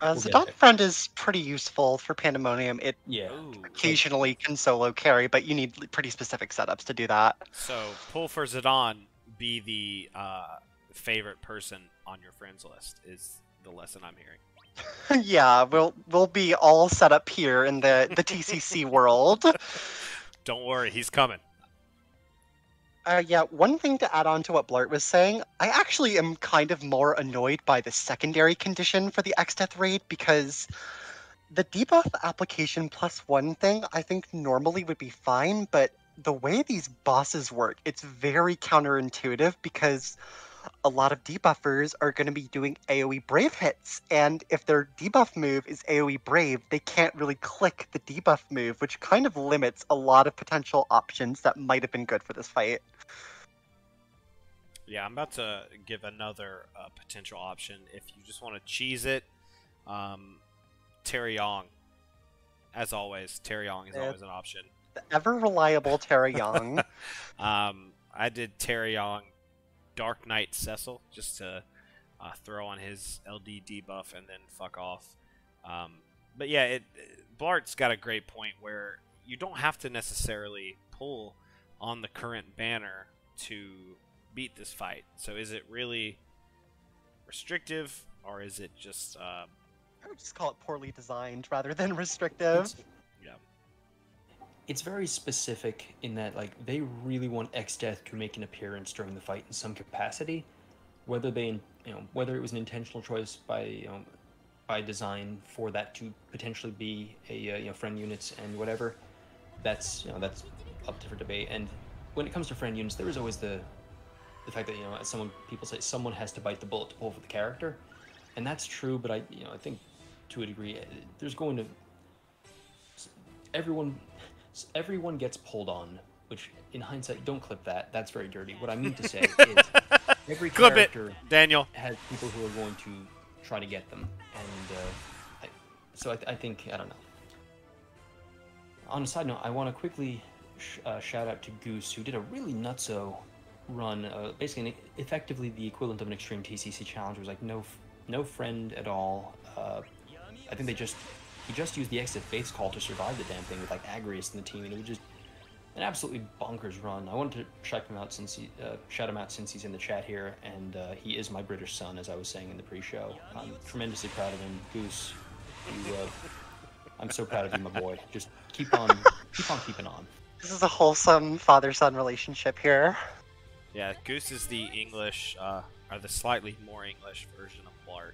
Uh, we'll Zidane friend is pretty useful for Pandemonium. It yeah. occasionally can solo carry, but you need pretty specific setups to do that. So pull for Zidane, be the uh, favorite person on your friends list is the lesson I'm hearing. (laughs) yeah, we'll we'll be all set up here in the the TCC world. (laughs) Don't worry, he's coming. Uh, yeah, one thing to add on to what Blart was saying, I actually am kind of more annoyed by the secondary condition for the Exdeath raid because the debuff application plus one thing I think normally would be fine, but the way these bosses work, it's very counterintuitive because a lot of debuffers are going to be doing AoE Brave hits. And if their debuff move is AoE Brave, they can't really click the debuff move, which kind of limits a lot of potential options that might have been good for this fight. Yeah, I'm about to give another uh, potential option. If you just want to cheese it, um, Terry Young. As always, Terry Young is always an option. The ever reliable Terry (laughs) Young. um, I did Terry Young Dark Knight Cecil just to uh, throw on his LD debuff and then fuck off. Um, but yeah, it, Blart's got a great point where you don't have to necessarily pull on the current banner to beat this fight. So is it really restrictive or is it just? Uh, I would just call it poorly designed rather than (laughs) restrictive. It's, yeah. It's very specific in that like they really want Exdeath to make an appearance during the fight in some capacity, whether they you know whether it was an intentional choice by you know by design for that to potentially be a uh, you know friend units and whatever. That's you know that's up to for debate. And when it comes to friend units, there is always the the fact that you know as someone people say someone has to bite the bullet to pull for the character, and that's true. But I you know I think to a degree there's going to everyone everyone gets pulled on. Which in hindsight, don't clip that. That's very dirty. What I mean to say is (laughs) every clip character it, Daniel has people who are going to try to get them, and uh, I, so I, I think I don't know. On a side note, I want to quickly sh- uh, shout out to Goose, who did a really nutso run, uh, basically an, effectively the equivalent of an extreme TCC challenge. It was like no, no friend at all. Uh, I think they just he just used the exit base call to survive the damn thing with like Agrias in the team, and it was just an absolutely bonkers run. I wanted to check him out since he uh, shout him out since he's in the chat here, and uh, he is my British son, as I was saying in the pre-show. I'm tremendously proud of him, Goose. You, uh, I'm so proud of you, my boy. Just keep on, keep on keeping on. This is a wholesome father-son relationship here. Yeah, Goose is the English, uh, or the slightly more English version of Blart.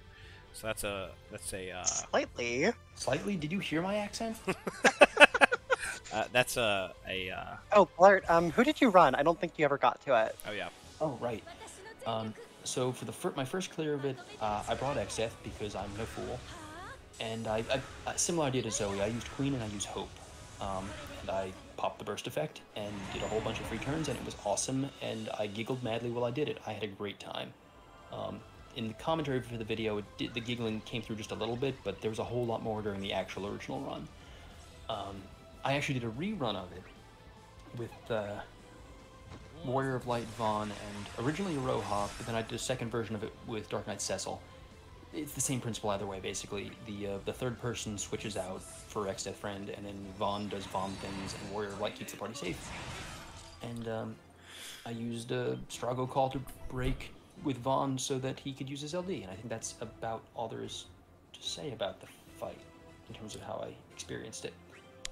So that's a that's a uh, Slightly. Slightly, did you hear my accent? (laughs) uh, that's a a uh, Oh, Blart, um, who did you run? I don't think you ever got to it. oh yeah. Oh, right. Um, so for the fir- my first clear of it, uh, I brought XF because I'm no fool, and I, I a similar idea to Zoey. I used Queen and I used Hope, um, and I popped the burst effect and did a whole bunch of free turns, and it was awesome. And I giggled madly while I did it. I had a great time. Um, in the commentary for the video, did, the giggling came through just a little bit, but there was a whole lot more during the actual original run. Um, I actually did a rerun of it with. Uh, Warrior of Light Vaan and originally Roha, but then I did a second version of it with Dark Knight Cecil. It's the same principle either way, basically. The uh, the third person switches out for Exdeath Friend, and then Vaan does Vaan things, and Warrior Light keeps the party safe. And um, I used a Strago Call to break with Vaan so that he could use his LD, and I think that's about all there is to say about the fight in terms of how I experienced it.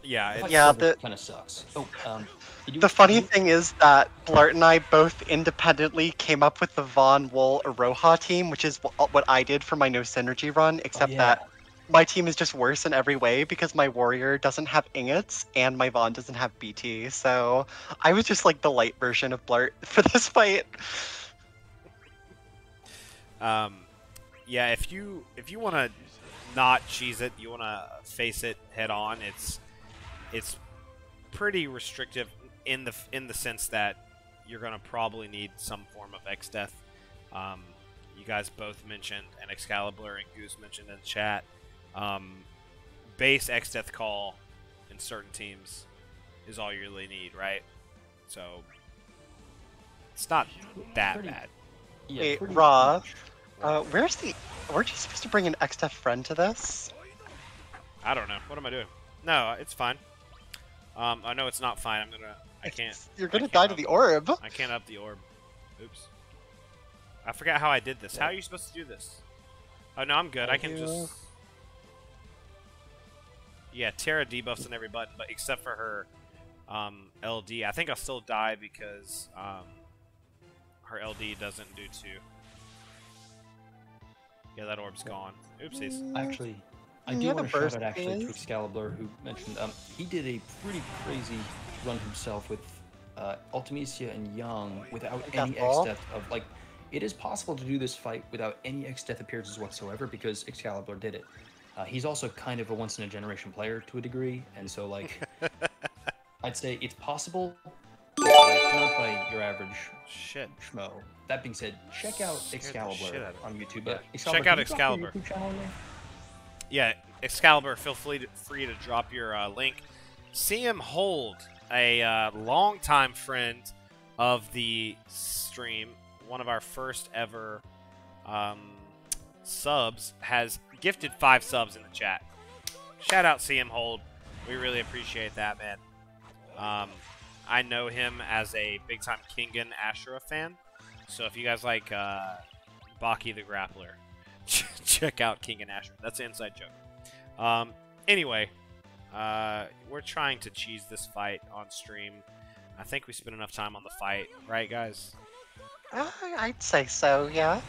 Yeah, it's, Yeah, the- kind of sucks. Oh, um, you, The funny you- thing is that Blart and I both independently came up with the Vaan Wool Aroha team, which is what I did for my No Synergy run, except yeah. that my team is just worse in every way because my warrior doesn't have ingots and my Vaan doesn't have BT. So I was just like the light version of Blart (laughs) for this fight. Um, yeah, if you if you want to not cheese it, you want to face it head on. It's it's pretty restrictive in the in the sense that you're gonna probably need some form of Exdeath. Um, you guys both mentioned, and Excalibur and Goose mentioned in chat. Um, base Exdeath call in certain teams is all you really need, right? So it's not that Pretty- bad. Yeah, Wait, pretty Raw. Uh, where's the? Weren't you supposed to bring an XF friend to this? I don't know. What am I doing? No, it's fine. Um, I know it's not fine. I'm gonna. I can't. You're gonna can't die to the orb. I can't up the orb. Oops. I forgot how I did this. How are you supposed to do this? Oh no, I'm good. I can Yeah. just. Yeah, Terra debuffs on every button, but except for her um, LD. I think I'll still die because um, her LD doesn't do two. Yeah, that orb's gone. Oopsies. Actually, I do want to shout out actually to? Excalibur, who mentioned um, he did a pretty crazy run himself with uh, Ultimecia and Young without any Exdeath of like. It is possible to do this fight without any Exdeath appearances whatsoever because Excalibur did it. Uh, he's also kind of a once in a generation player to a degree, and so like, (laughs) I'd say it's possible, but like, not by your average Shit. schmo. That being said, check out Excalibur out on YouTube. Yeah. Uh, Check out Excalibur. Yeah, Excalibur, feel free to, free to drop your uh, link. CM Hold, a uh, longtime friend of the stream, one of our first ever um, subs, has gifted five subs in the chat. Shout out CM Hold. We really appreciate that, man. Um, I know him as a big time Kengan Ashura fan. So if you guys like uh, Baki the Grappler, (laughs) check out King and Asher. That's an inside joke. Um, anyway, uh, we're trying to cheese this fight on stream. I think we spent enough time on the fight, right, guys? Uh, I'd say so. Yeah.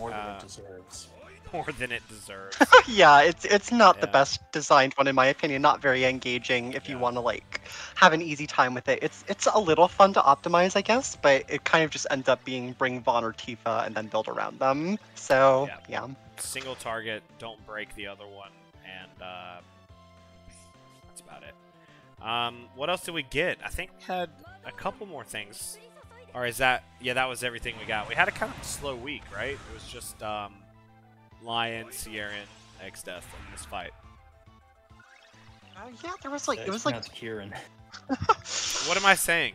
More than Uh, it deserves. More than it deserves. (laughs) yeah, it's it's not the best designed one in my opinion. Not very engaging if you want to like have an easy time with it. It's it's a little fun to optimize, I guess, but it kind of just ends up being bring Vaan or Tifa and then build around them. So Yeah. yeah. Single target, don't break the other one, and uh, that's about it. Um, what else did we get? I think we had a couple more things. Or is that yeah? That was everything we got. We had a kind of slow week, right? It was just um, Lion, Ciaran, X Death in this fight. Uh, yeah, there was like it was like Kieran. (laughs) What am I saying?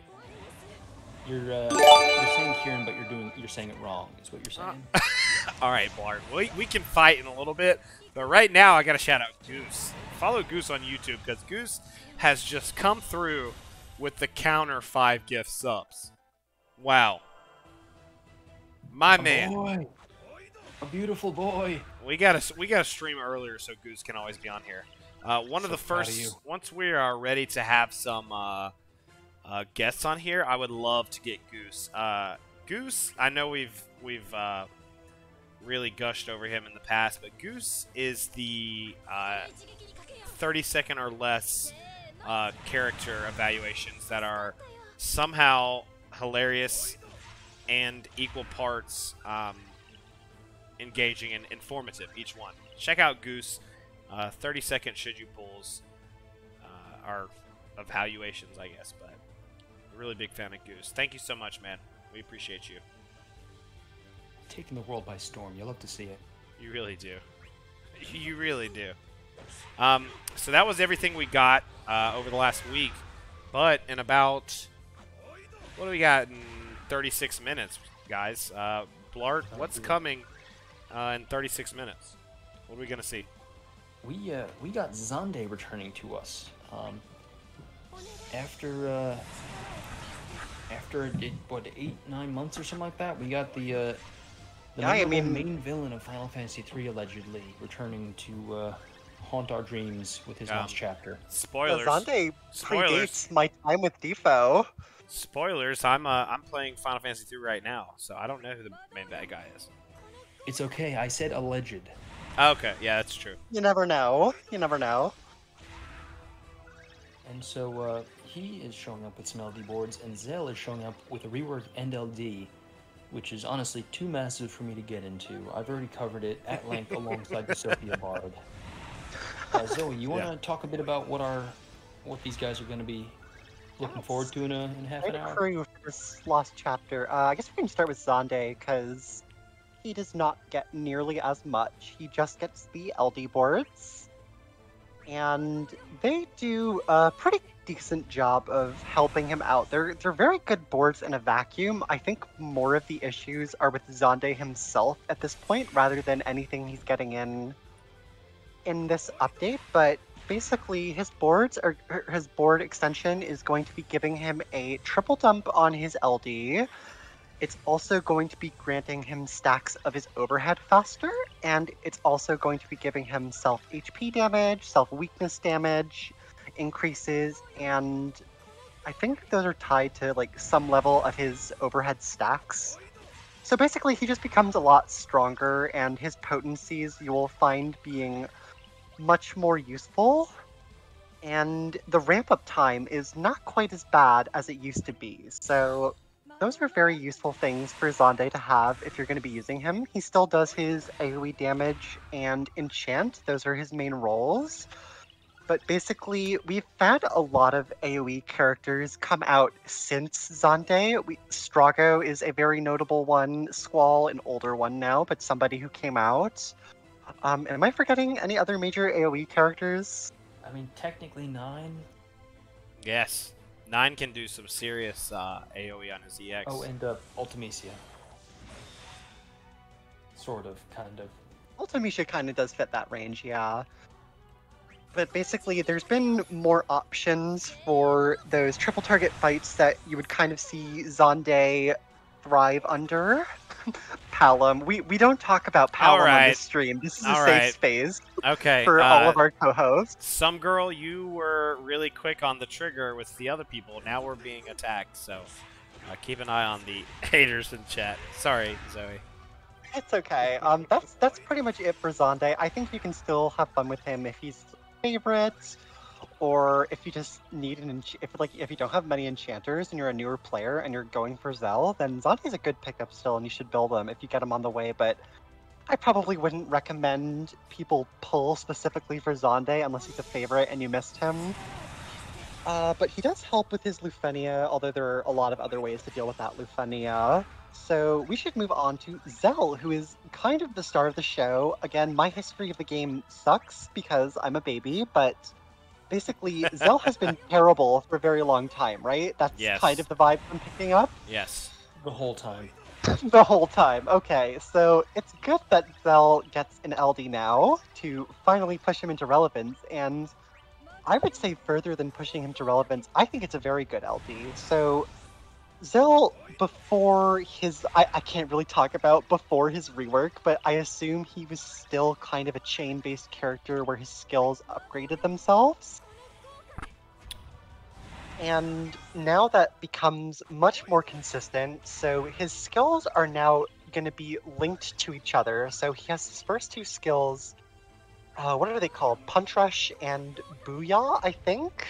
You're uh, you're saying Kieran, but you're doing you're saying it wrong. Is what you're Uh, saying. (laughs) All right, Bart. We, we can fight in a little bit, but right now I gotta shout out Goose. Follow Goose on YouTube because Goose has just come through with the counter five gift subs. Wow. My A man. boy. A beautiful boy. We gotta we gotta stream earlier so Goose can always be on here. Uh, one of the first once we are ready to have some uh, uh, guests on here, I would love to get Goose. Uh, Goose, I know we've we've uh, really gushed over him in the past, but Goose is the uh, 30 second or less uh, character evaluations that are somehow hilarious and equal parts um, engaging and informative, each one. Check out Goose. Uh, 30 second should you pulls uh, are evaluations, I guess, but a really big fan of Goose. Thank you so much, man. We appreciate you. Taking the world by storm. You love to see it. You really do. You really do. Um, so that was everything we got uh, over the last week. But in about what do we got in 36 minutes, guys? Uh, Blart, what's coming uh, in 36 minutes? What are we gonna see? We uh, we got Xande returning to us. Um, after uh, after it, what eight nine months or something like that, we got the uh, the Yeah, I mean- main villain of Final Fantasy III allegedly returning to uh, haunt our dreams with his Um, last chapter. Spoilers. Xande Spoilers. predates my time with Defo. Spoilers. I'm uh, I'm playing Final Fantasy III right now, so I don't know who the main bad guy is. It's okay. I said alleged. Okay, yeah, that's true. You never know. You never know. And so uh, he is showing up with some LD boards, and Zell is showing up with a rework NLD, which is honestly too massive for me to get into. I've already covered it at length (laughs) alongside the Sophia Bard. Uh, Zoey, you want to Yeah. talk a bit about what our what these guys are going to be looking forward to in a in half an Great hour? crew for this last chapter. Uh, I guess we can start with Xande because he does not get nearly as much. He just gets the LD boards, and they do a pretty decent job of helping him out. They're they're very good boards in a vacuum. I think more of the issues are with Xande himself at this point rather than anything he's getting in in this update, but basically his boards are er, his board extension is going to be giving him a triple dump on his LD. It's also going to be granting him stacks of his overhead faster, and it's also going to be giving him self HP damage, self weakness damage increases, and I think those are tied to like some level of his overhead stacks. So basically, he just becomes a lot stronger, and his potencies you will find being much more useful. And the ramp up time is not quite as bad as it used to be. So those are very useful things for Xande to have if you're going to be using him. He still does his AoE damage and enchant, those are his main roles. But basically, we've had a lot of AoE characters come out since Xande. We, Strago is a very notable one, Squall, an older one now, but somebody who came out. Um, am I forgetting any other major AoE characters? I mean, technically nine. Yes. Nine can do some serious uh, AoE on his EX. Oh, and uh, Ultimecia. Sort of, kind of. Ultimecia kind of does fit that range, yeah. But basically, there's been more options for those triple target fights that you would kind of see Xande thrive under. (laughs) Palom. We we don't talk about Palom on Alright. this stream. This is a Alright. safe space okay. for uh, all of our co-hosts. Some girl, you were really quick on the trigger with the other people. Now we're being attacked, so uh, keep an eye on the (laughs) haters in chat. Sorry, Zoey. It's okay. Um, that's that's pretty much it for Xande. I think you can still have fun with him if he's favorite, or if you just need an ench- if like if you don't have many enchanters and you're a newer player and you're going for Zell, then Xande's a good pickup still, and you should build them if you get them on the way. But I probably wouldn't recommend people pull specifically for Xande unless he's a favorite and you missed him. Uh, but he does help with his Lufenia, although there are a lot of other ways to deal with that Lufenia. So we should move on to Zell, who is kind of the star of the show. Again, my history of the game sucks because I'm a baby, but basically Zell has been terrible for a very long time, right? That's Yes. kind of the vibe I'm picking up Yes. The whole time. (laughs) the whole time. Okay, so it's good that Zell gets an LD now to finally push him into relevance, and I would say further than pushing him to relevance, I think it's a very good LD. So Zell, before his, I, I can't really talk about before his rework, but I assume he was still kind of a chain based character where his skills upgraded themselves. And now that becomes much more consistent. So his skills are now going to be linked to each other. So he has his first two skills. Uh, what are they called? Punch Rush and Booyah, I think.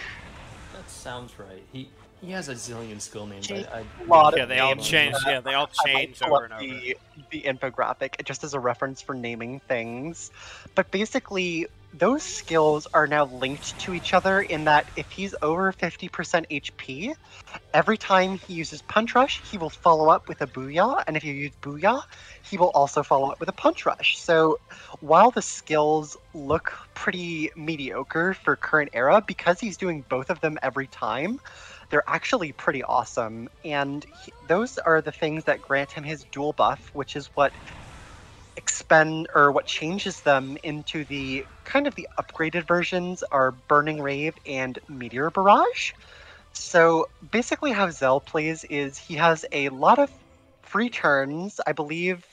That sounds right. He he has a zillion skill names. I, I, A lot Yeah, of they all change. Yeah, they all change over and over. the, the infographic just as a reference for naming things. But basically, those skills are now linked to each other in that if he's over 50% HP, every time he uses Punch Rush, he will follow up with a Booyah. And if you use Booyah, he will also follow up with a Punch Rush. So while the skills look pretty mediocre for current era, because he's doing both of them every time, they're actually pretty awesome. And he, those are the things that grant him his dual buff, which is what expend or what changes them into the kind of the upgraded versions are Burning Rave and Meteor Barrage. So basically, how Zell plays is he has a lot of free turns. I believe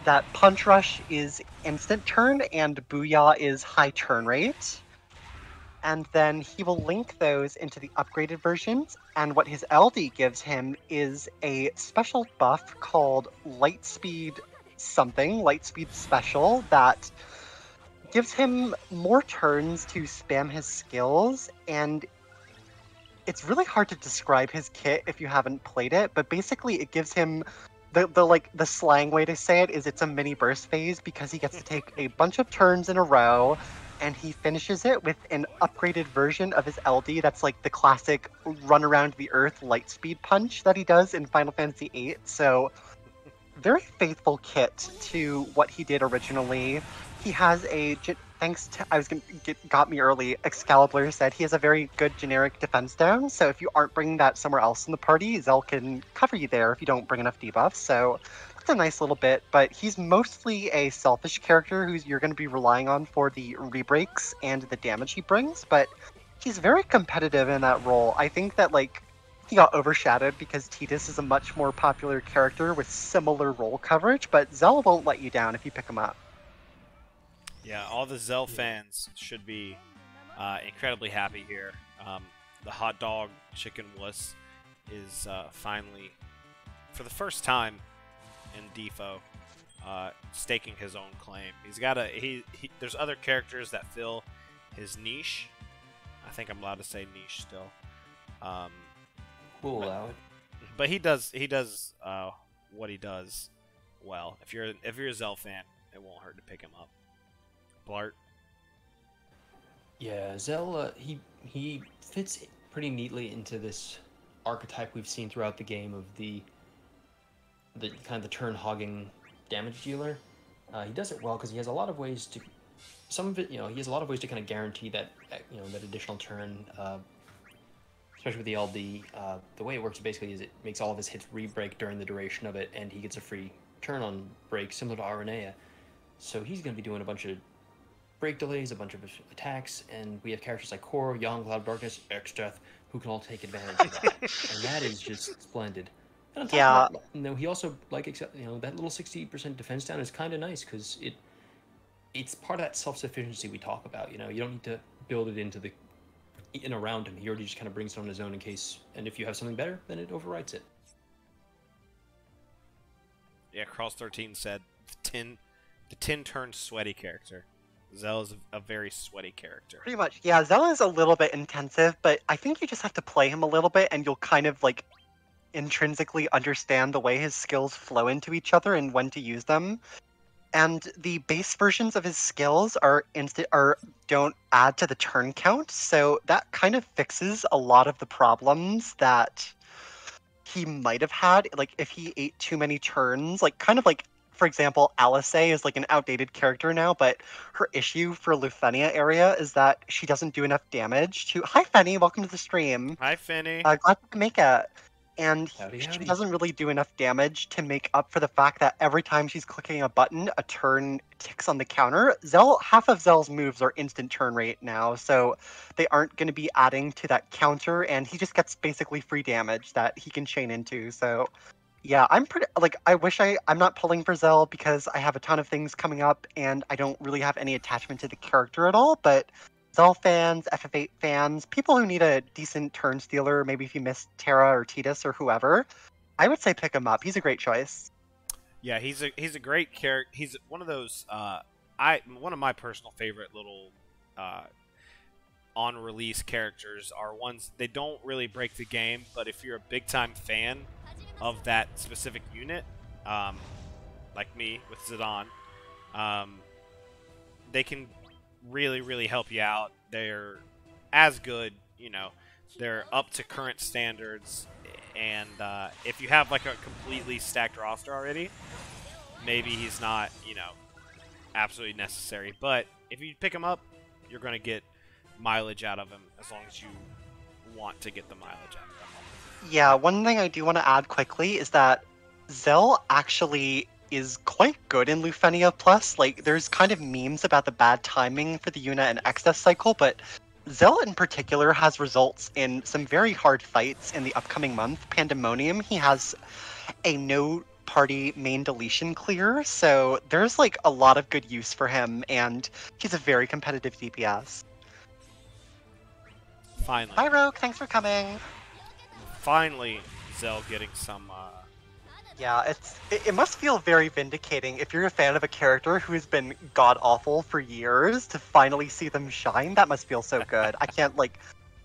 that Punch Rush is instant turn and Booyah is high turn rate. And then he will link those into the upgraded versions. And what his LD gives him is a special buff called Lightspeed something, Lightspeed Special, that gives him more turns to spam his skills. And it's really hard to describe his kit if you haven't played it, but basically it gives him the, the like the slang way to say it is it's a mini burst phase because he gets to take a bunch of turns in a row and he finishes it with an upgraded version of his LD that's like the classic run around the earth light speed punch that he does in Final Fantasy VIII. So very faithful kit to what he did originally. He has a thanks to I was gonna get got me early. Excalibur said he has a very good generic defense down. So if you aren't bringing that somewhere else in the party, Zell can cover you there if you don't bring enough debuffs. So a nice little bit. But he's mostly a selfish character who's you're going to be relying on for the rebreaks and the damage he brings. But he's very competitive in that role. I think that like he got overshadowed because Tidus is a much more popular character with similar role coverage, but Zell won't let you down if you pick him up. Yeah, all the Zell fans should be uh, incredibly happy here. Um, the hot dog chicken wuss is uh, finally, for the first time in Defo, uh, staking his own claim. He's got a he, he. There's other characters that fill his niche. I think I'm allowed to say niche still. Um, We'll allow it. but he does he does uh, what he does well. If you're if you're a Zell fan, it won't hurt to pick him up. Blart. Yeah, Zell, uh, he he fits pretty neatly into this archetype we've seen throughout the game of the the kind of the turn hogging damage dealer. Uh, he does it well because he has a lot of ways to. Some of it, you know, he has a lot of ways to kind of guarantee that you know that additional turn. Uh, especially with the LD, uh, the way it works basically is it makes all of his hits re-break during the duration of it, and he gets a free turn on break similar to Aranea. So he's going to be doing a bunch of break delays, a bunch of attacks, and we have characters like Core, Young, Cloud Darkness, Exdeath, who can all take advantage of that. (laughs) and that is just splendid. And on top Yeah. of that, you know, he also like except you know that little sixty percent defense down is kind of nice because it it's part of that self sufficiency we talk about. You know, you don't need to build it into the in around him. He already just kind of brings it on his own in case, and if you have something better, then it overwrites it. Yeah, Cross thirteen said the tin the tin turned sweaty character. Zell is a, a very sweaty character. Pretty much, yeah. Zell is a little bit intensive, but I think you just have to play him a little bit, and you'll kind of like intrinsically understand the way his skills flow into each other and when to use them. And the base versions of his skills are instant are don't add to the turn count, so that kind of fixes a lot of the problems that he might have had. Like if he ate too many turns, like kind of like for example, Alice is like an outdated character now, but her issue for Lufenia area is that she doesn't do enough damage to. Hi, Fenny. Welcome to the stream. Hi, Finny. Uh, glad can make it. And Howdy, she howdy. doesn't really do enough damage to make up for the fact that every time she's clicking a button, a turn ticks on the counter. Zell, half of Zell's moves are instant turn rate now, so they aren't going to be adding to that counter, and he just gets basically free damage that he can chain into. So, yeah, I'm pretty like I wish I I'm not pulling for Zell because I have a ton of things coming up, and I don't really have any attachment to the character at all, but. Zell fans, FF8 fans, people who need a decent turn stealer, maybe if you miss Terra or Tidus or whoever, I would say pick him up. He's a great choice. Yeah, he's a he's a great character. He's one of those uh, I one of my personal favorite little uh, on release characters are ones they don't really break the game, but if you're a big time fan of that specific unit, um, like me with Zidane, um, they can really really help you out. They're as good, you know. They're up to current standards, and uh, if you have like a completely stacked roster already, maybe he's not, you know, absolutely necessary. But if you pick him up, you're going to get mileage out of him as long as you want to get the mileage out of him. Yeah, one thing I do want to add quickly is that Zell actually is quite good in Lufenia Plus. Like, there's kind of memes about the bad timing for the Yuna and Excess cycle, but Zell in particular has results in some very hard fights in the upcoming month. Pandemonium, he has a no party main deletion clear, so there's like a lot of good use for him, and he's a very competitive DPS. Finally, Hi, Rogue, thanks for coming. finally, Zell getting some. Uh, Yeah, it's it, it must feel very vindicating if you're a fan of a character who has been god awful for years to finally see them shine. That must feel so good. I can't like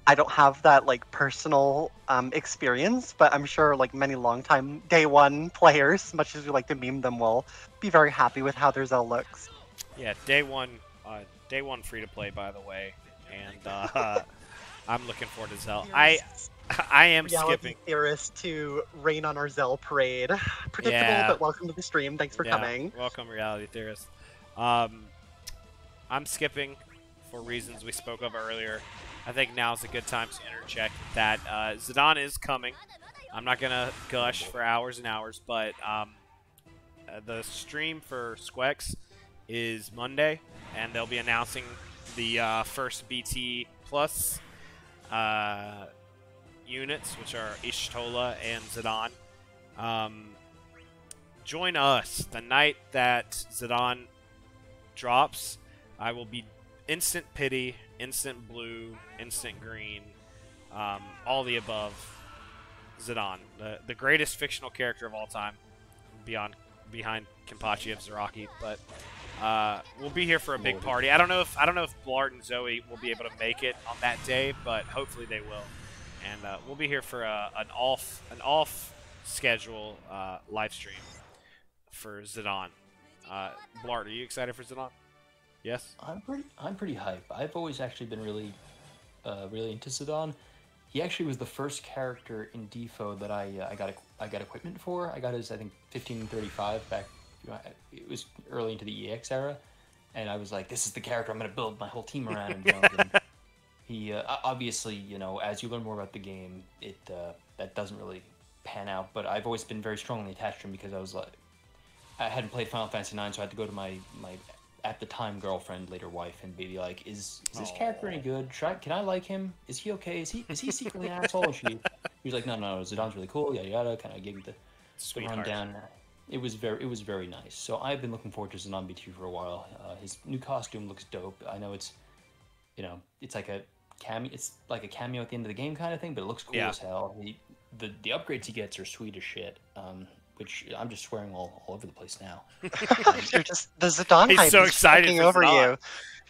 I don't have that like personal um, experience, but I'm sure like many longtime day one players, much as we like to meme them, will be very happy with how their Zell looks. yeah, day one, uh, day one free to play, by the way, and uh, (laughs) I'm looking forward to Zell. I (laughs) I am reality skipping. theorist to rain on our Zell parade. (sighs) Predictable, Yeah. but welcome to the stream. Thanks for Yeah, coming. Welcome, reality theorist. Um, I'm skipping for reasons we spoke of earlier. I think now's a good time to interject that uh, Zidane is coming. I'm not gonna gush for hours and hours, but um, uh, the stream for Squex is Monday, and they'll be announcing the uh, first BT Plus uh, units, which are Y'shtola and Zidane. Um, join us the night that Zidane drops. I will be instant pity, instant blue, instant green, um, all the above. Zidane, the the greatest fictional character of all time, beyond behind Kenpachi of Zaraki, but uh, we'll be here for a big party. I don't know if I don't know if Blart and Zoey will be able to make it on that day, but hopefully they will. And uh, we'll be here for a, an off an off schedule uh, live stream for Zidane. Uh, Blart, are you excited for Zidane? Yes. I'm pretty I'm pretty hype. I've always actually been really uh, really into Zidane. He actually was the first character in Defo that I uh, I got I got equipment for. I got his I think 1535 back. You know, it was early into the EX era, and I was like, this is the character I'm going to build my whole team around. And (laughs) he uh, obviously you know as you learn more about the game, it uh, that doesn't really pan out. But I've always been very strongly attached to him because I was like I hadn't played Final Fantasy IX, so I had to go to my my at the time girlfriend, later wife, and be like, "Is is this character any good? Should I, can I like him? Is he okay? Is he is he secretly an asshole?" And she, (laughs) he was like, "No, no, no Zidane's really cool. Yada yada." Kind of gave me the, the Sweetheart. rundown. It was very it was very nice. So I've been looking forward to Zidane BT for a while. Uh, his new costume looks dope. I know it's you know it's like a cameo. It's like a cameo at the end of the game kind of thing, but it looks cool Yeah. as hell. He, the the upgrades he gets are sweet as shit. Um, which I'm just swearing all, all over the place now. (laughs) You're just the Zidane He's hype so is excited taking over Zidane. you.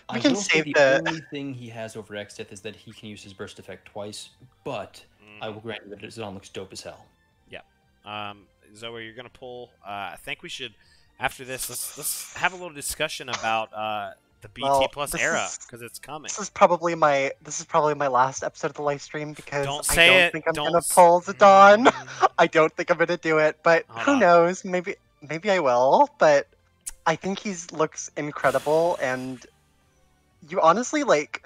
I can say save the, the- only thing he has over Exdeath is that he can use his burst effect twice, but I Mm. will grant you that Zidane looks dope as hell. Yeah. Um, Zoey, you're gonna pull. Uh, I think we should, after this, let's let's have a little discussion about uh, the BT Well, Plus era because it's coming. This is probably my this is probably my last episode of the live stream because Don't I don't it, think I'm don't gonna pull Zidane. Mm. (laughs) I don't think I'm gonna do it, but Hold who on. knows? Maybe maybe I will. But I think he's looks incredible, and you honestly like.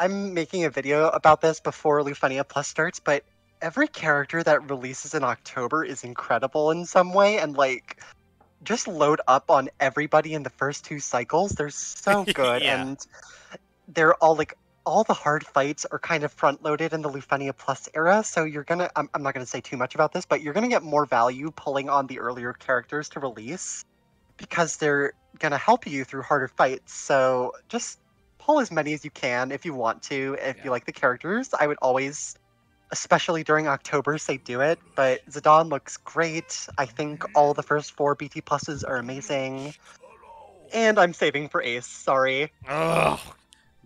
I'm making a video about this before Lufenia Plus starts, but every character that releases in October is incredible in some way, and like just load up on everybody in the first two cycles. They're so (laughs) good, Yeah. and they're all like all the hard fights are kind of front loaded in the Lufenia Plus era. So you're gonna I'm, I'm not gonna say too much about this, but you're gonna get more value pulling on the earlier characters to release because they're gonna help you through harder fights. So just pull as many as you can if you want to. If Yeah. you like the characters, I would always, especially during October, say do it. But Zidane looks great. I think all the first four BT pluses are amazing. And I'm saving for Ace. Sorry. Ugh.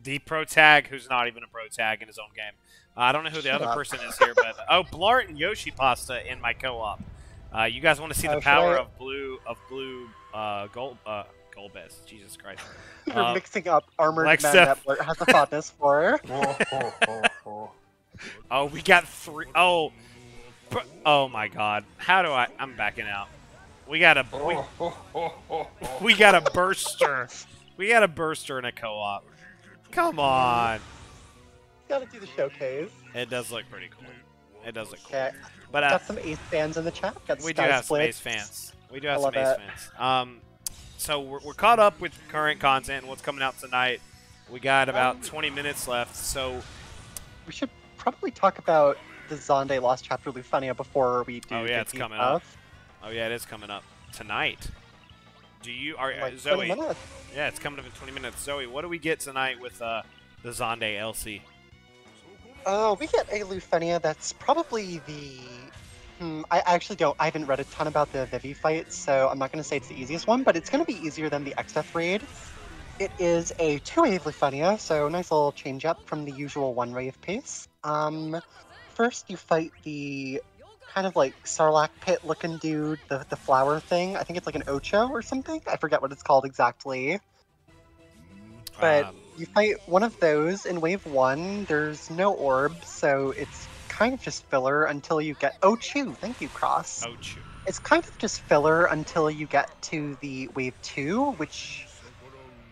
The pro tag, who's not even a pro tag in his own game. Uh, I don't know who the Shut other up. person is here, but (laughs) oh, Blart and Yoshi Pasta in my co-op. Uh, you guys want to see Oh, the should power I- of blue of blue uh, gold uh, Golbez? Jesus Christ! (laughs) You're Uh, mixing up armored Lexa- men that Blart has a fondness for. (laughs) Oh, we got three oh br- oh my God! How do I? I'm backing out. We got a we, (laughs) we got a burster. We got a burster in a co-op. Come on! Gotta do the showcase. It does look pretty cool. It does look cool. Okay. But uh, Got some Ace fans in the chat. Got we do have Splits. space fans. We do have some Ace it. fans. Um, so we're, we're caught up with current content and what's coming out tonight. We got about 20 minutes left. So We should probably talk about the Xande Lost Chapter Lufenia before we do. Oh, yeah, it's coming up. dive. oh yeah, it is coming up tonight. Do you are like 20 Zoey? Yeah, it's coming up in 20 minutes. Zoey, what do we get tonight with uh, the Xande LC? Oh, we get a Lufenia that's probably the. Hmm, I actually don't. I haven't read a ton about the Vivi fight, so I'm not going to say it's the easiest one, but it's going to be easier than the XF raid. It is a two-wave Lufenia, so nice little change up from the usual one-wave pace. Um, first you fight the kind of like Sarlacc pit-looking dude, the the flower thing. I think it's like an Ochu or something. I forget what it's called exactly. But Um, you fight one of those in wave one. There's no orb, so it's kind of just filler until you get. Chew! Thank you, Cross. shoot. It's kind of just filler until you get to the wave two, which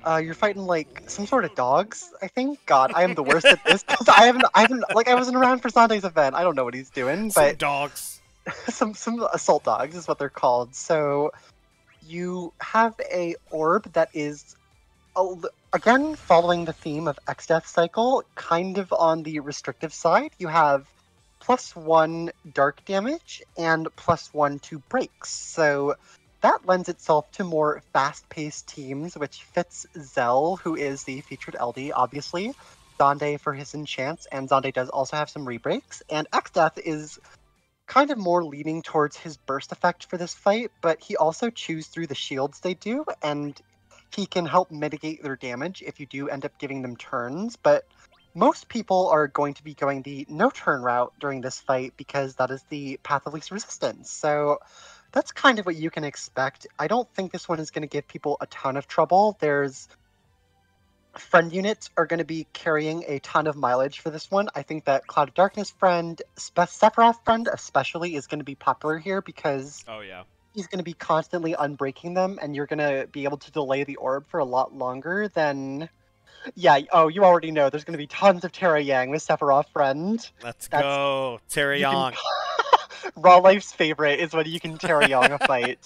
uh, you're fighting like some sort of dogs. I think. God, I am the worst at this because I haven't, I haven't, like, I wasn't around for Sunday's event. I don't know what he's doing, Some but dogs. (laughs) some some assault dogs is what they're called. So you have a orb that is again following the theme of Exdeath Cycle, kind of on the restrictive side. You have plus one dark damage and plus one to breaks. So that lends itself to more fast-paced teams, which fits Zell, who is the featured LD, obviously. Xande for his enchants, and Xande does also have some rebreaks. And Exdeath is kind of more leaning towards his burst effect for this fight, but he also chews through the shields they do, and he can help mitigate their damage if you do end up giving them turns. But most people are going to be going the no turn route during this fight because that is the path of least resistance. So that's kind of what you can expect. I don't think this one is going to give people a ton of trouble. There's friend units are going to be carrying a ton of mileage for this one. I think that Cloud of Darkness friend, Spe- Sephiroth friend especially, is going to be popular here because Oh yeah. he's going to be constantly unbreaking them, and you're going to be able to delay the orb for a lot longer than. Yeah, oh, you already know there's going to be tons of Terra Yang with Sephiroth friend. Let's That's- go, Terry Yang. (laughs) Raw Life's favorite is when you can Terra Yang a (laughs) fight.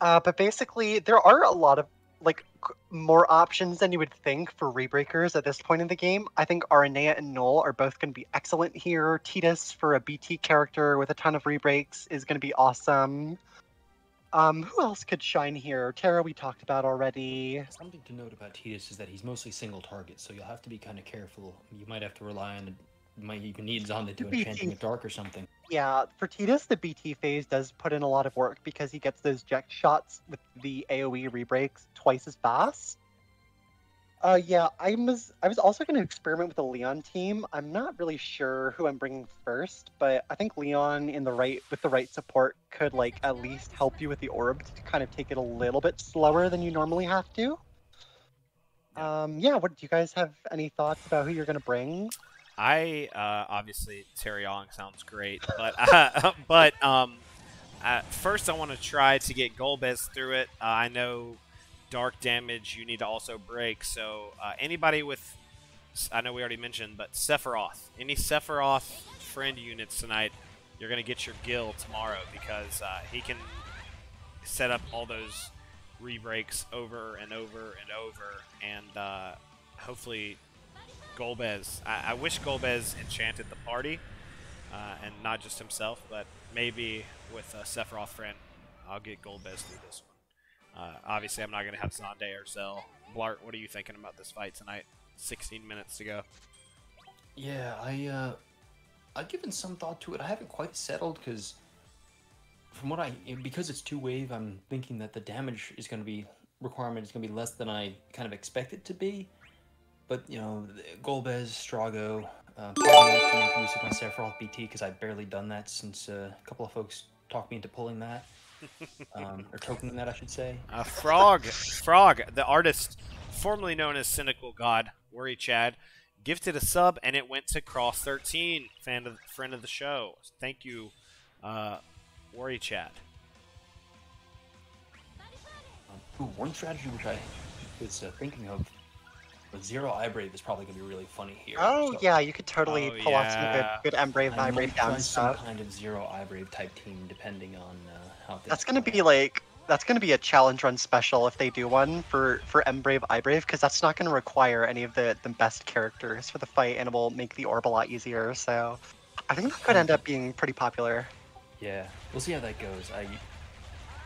Uh, but basically, there are a lot of like more options than you would think for rebreakers at this point in the game. I think Aranea and Null are both going to be excellent here. Tidus for a BT character with a ton of rebreaks is going to be awesome. Um, who else could shine here? Terra we talked about already. Something to note about Tidus is that he's mostly single target, so you'll have to be kind of careful. You might have to rely on. Might even need Xande to BT. enchanting it dark or something. Yeah, for Tidus, the BT phase does put in a lot of work because he gets those jet shots with the AoE rebreaks twice as fast. Uh, yeah, I was I was also going to experiment with the Leon team. I'm not really sure who I'm bringing first, but I think Leon in the right with the right support could like at least help you with the orb to kind of take it a little bit slower than you normally have to. Um, yeah, what do you guys have any thoughts about who you're going to bring? I uh, obviously Terry Young sounds great, but uh, (laughs) but um, uh, first I want to try to get Golbez through it. Uh, I know dark damage you need to also break, so uh, anybody with I know we already mentioned, but Sephiroth. Any Sephiroth friend units tonight, you're gonna get your Gil tomorrow because uh, he can set up all those re-breaks over and over and over, and hopefully Golbez. I, I wish Golbez enchanted the party uh, and not just himself, but maybe with a Sephiroth friend, I'll get Golbez through this one. Uh, obviously, I'm not going to have Zonde or Zell. Blart, what are you thinking about this fight tonight? 16 minutes to go. Yeah, I uh, I've given some thought to it. I haven't quite settled because, from what I because it's two wave, I'm thinking that the damage is going to be requirement is going to be less than I kind of expect it to be. But you know, Golbez, Strago, uh, probably like to make use of my Sephiroth BT because I've barely done that since uh, a couple of folks talked me into pulling that, (laughs) um, or tokening that, I should say. Uh, Frog, Frog, the artist formerly known as Cynical God, Worry Chad, gifted a sub and it went to Cross 13, fan of friend of the show. Thank you, uh, Worry Chad. Um, ooh, one strategy which I was uh, thinking of was Zero Eye Brave is probably going to be really funny here. Oh so yeah, you could totally Oh, pull off some good, good Embrave, I Vibrave might try down some stuff. kind of Zero Eye Brave type team, depending on uh, how things That's gonna play be out. like that's gonna be a challenge run special if they do one for for Embrave, Eyebrave, because that's not gonna require any of the the best characters for the fight, and it will make the orb a lot easier. So, I think that could end up being pretty popular. Yeah, we'll see how that goes. I,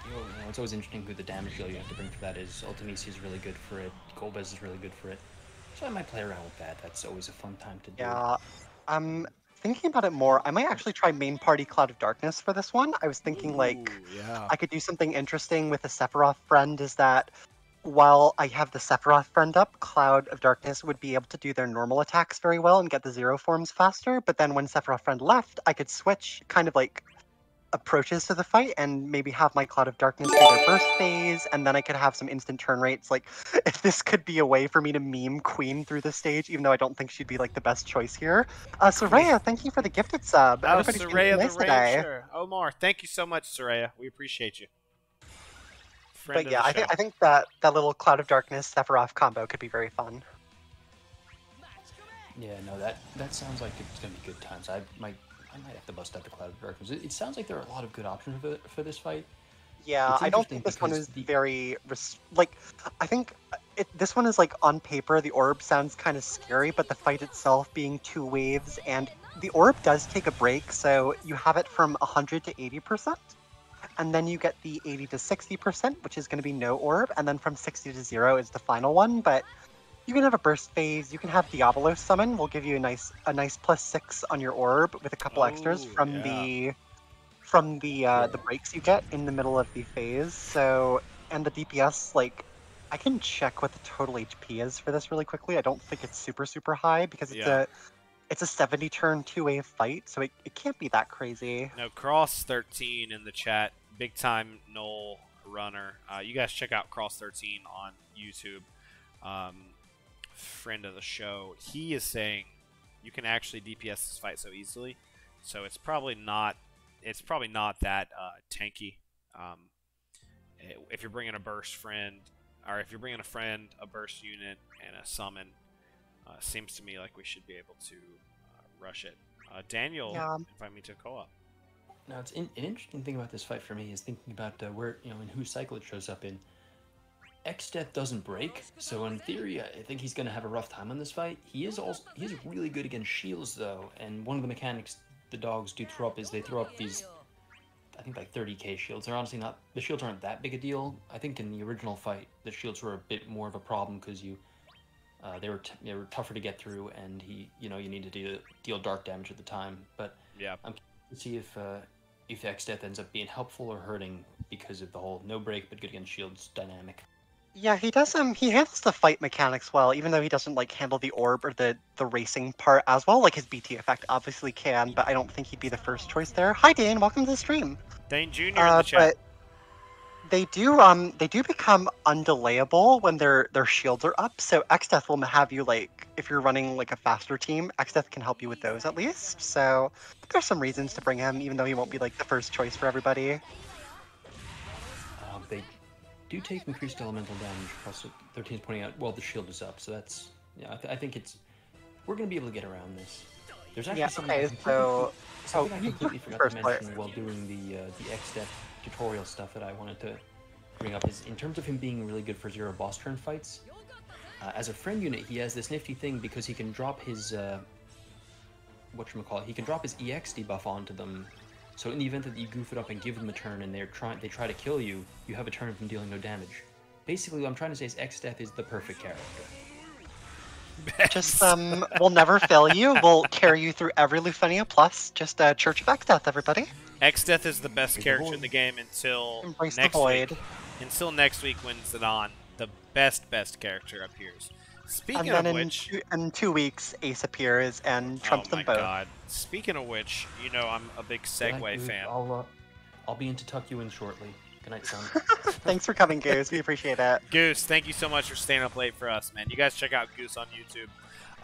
you know, you know, it's always interesting who the damage deal you have to bring for that is. Ultimecia is really good for it. Golbez is really good for it. So I might play around with that. That's always a fun time to do. Yeah, I'm thinking about it more. I might actually try main party Cloud of Darkness for this one. I was thinking like. Yeah. I could do something interesting with a Sephiroth friend is that while I have the Sephiroth friend up, Cloud of Darkness would be able to do their normal attacks very well and get the zero forms faster. But then when Sephiroth friend left, I could switch kind of like approaches to the fight and maybe have my Cloud of Darkness do their first phase, and then I could have some instant turn rates. Like, (laughs) if this could be a way for me to meme Queen through the stage, even though I don't think she'd be like the best choice here. Uh, Soraya, thank you for the gifted sub. Oh, Everybody's Soraya nice the today. Ranger. Omar, thank you so much, Soraya. We appreciate you. Friend But yeah, I think. I think that that little Cloud of Darkness Sephiroth combo could be very fun. Yeah, no, that that sounds like it's gonna be good times. I might I might have to bust out the Cloud of Darkness. It, it sounds like there are a lot of good options for, for this fight. Yeah, I don't think this one is the- very res- like. I think it, this one is like on paper the orb sounds kind of scary, but the fight itself being two waves and the orb does take a break, so you have it from 100 to 80 percent, and then you get the 80 to 60 percent, which is going to be no orb, and then from 60 to zero is the final one. But you can have a burst phase. You can have Diablo summon. We'll give you a nice a nice plus six on your orb with a couple extras Oh, from yeah. the from the uh, the breaks you get in the middle of the phase. So and the DPS like I can check what the total HP is for this really quickly. I don't think it's super super high because it's Yeah. a it's a 70 turn two wave fight, so it, it can't be that crazy. No, Cross thirteen in the chat. Big time Knoll runner. Uh, you guys check out Cross thirteen on YouTube. Um, friend of the show. He is saying you can actually DPS this fight so easily. So it's probably not. It's probably not that uh, tanky. Um, if you're bringing a burst friend, or if you're bringing a friend, a burst unit, and a summon, uh, seems to me like we should be able to uh, rush it. Uh, Daniel, Yeah. invite me to co-op. Now, it's in, an interesting thing about this fight for me is thinking about uh, where you know in whose cycle it shows up in. Exdeath doesn't break, so in theory, I think he's going to have a rough time on this fight. He is also he's really good against shields though, and one of the mechanics the dogs do throw up is they throw up these, I think like 30k shields. They're honestly not the shields aren't that big a deal. I think in the original fight the shields were a bit more of a problem because you. Uh, they were t- they were tougher to get through, and he you know you needed to deal, deal dark damage at the time. But Yeah. I'm to see if uh, if Exdeath ends up being helpful or hurting because of the whole no break but good against shields dynamic. Yeah, he does. Um, he handles the fight mechanics well, even though he doesn't like handle the orb or the the racing part as well. Like his BT effect obviously can, but I don't think he'd be the first choice there. Hi, Dan. Welcome to the stream. Dane Jr. in Uh, the chat. but they do um they do become undelayable when their their shields are up. So Exdeath will have you like if you're running like a faster team, Exdeath can help you with those at least. So there's some reasons to bring him, even though he won't be like the first choice for everybody. Do take increased elemental damage. Also, 13 is pointing out well the shield is up, so that's yeah. I, th- I think it's we're gonna be able to get around this. There's actually Yeah, something okay, so- oh, I completely (laughs) forgot to mention while doing the uh, the Exdeath tutorial stuff that I wanted to bring up is in terms of him being really good for zero boss turn fights. Uh, as a friend unit, he has this nifty thing because he can drop his uh, what call it? He can drop his EX debuff onto them. So in the event that you goof it up and give them a turn and they're trying they try to kill you, you have a turn from dealing no damage. Basically, what I'm trying to say is Exdeath is the perfect character. Just um, we'll never fail you. We'll carry you through every Lufenia plus. Just uh, Church of Exdeath, everybody. Exdeath is the best Embrace the character in the game until Embrace the next void. week. Until next week when Zidane, the best best character, appears. Speaking and then of in which, two, in two weeks, Ace appears and trumps oh my them both. god! Speaking of which, you know I'm a big Good Segway fan. I'll, uh, I'll be in to tuck you in shortly. Good night, son. (laughs) Thanks for coming, Goose. We appreciate it. Goose, thank you so much for staying up late for us, man. You guys check out Goose on YouTube.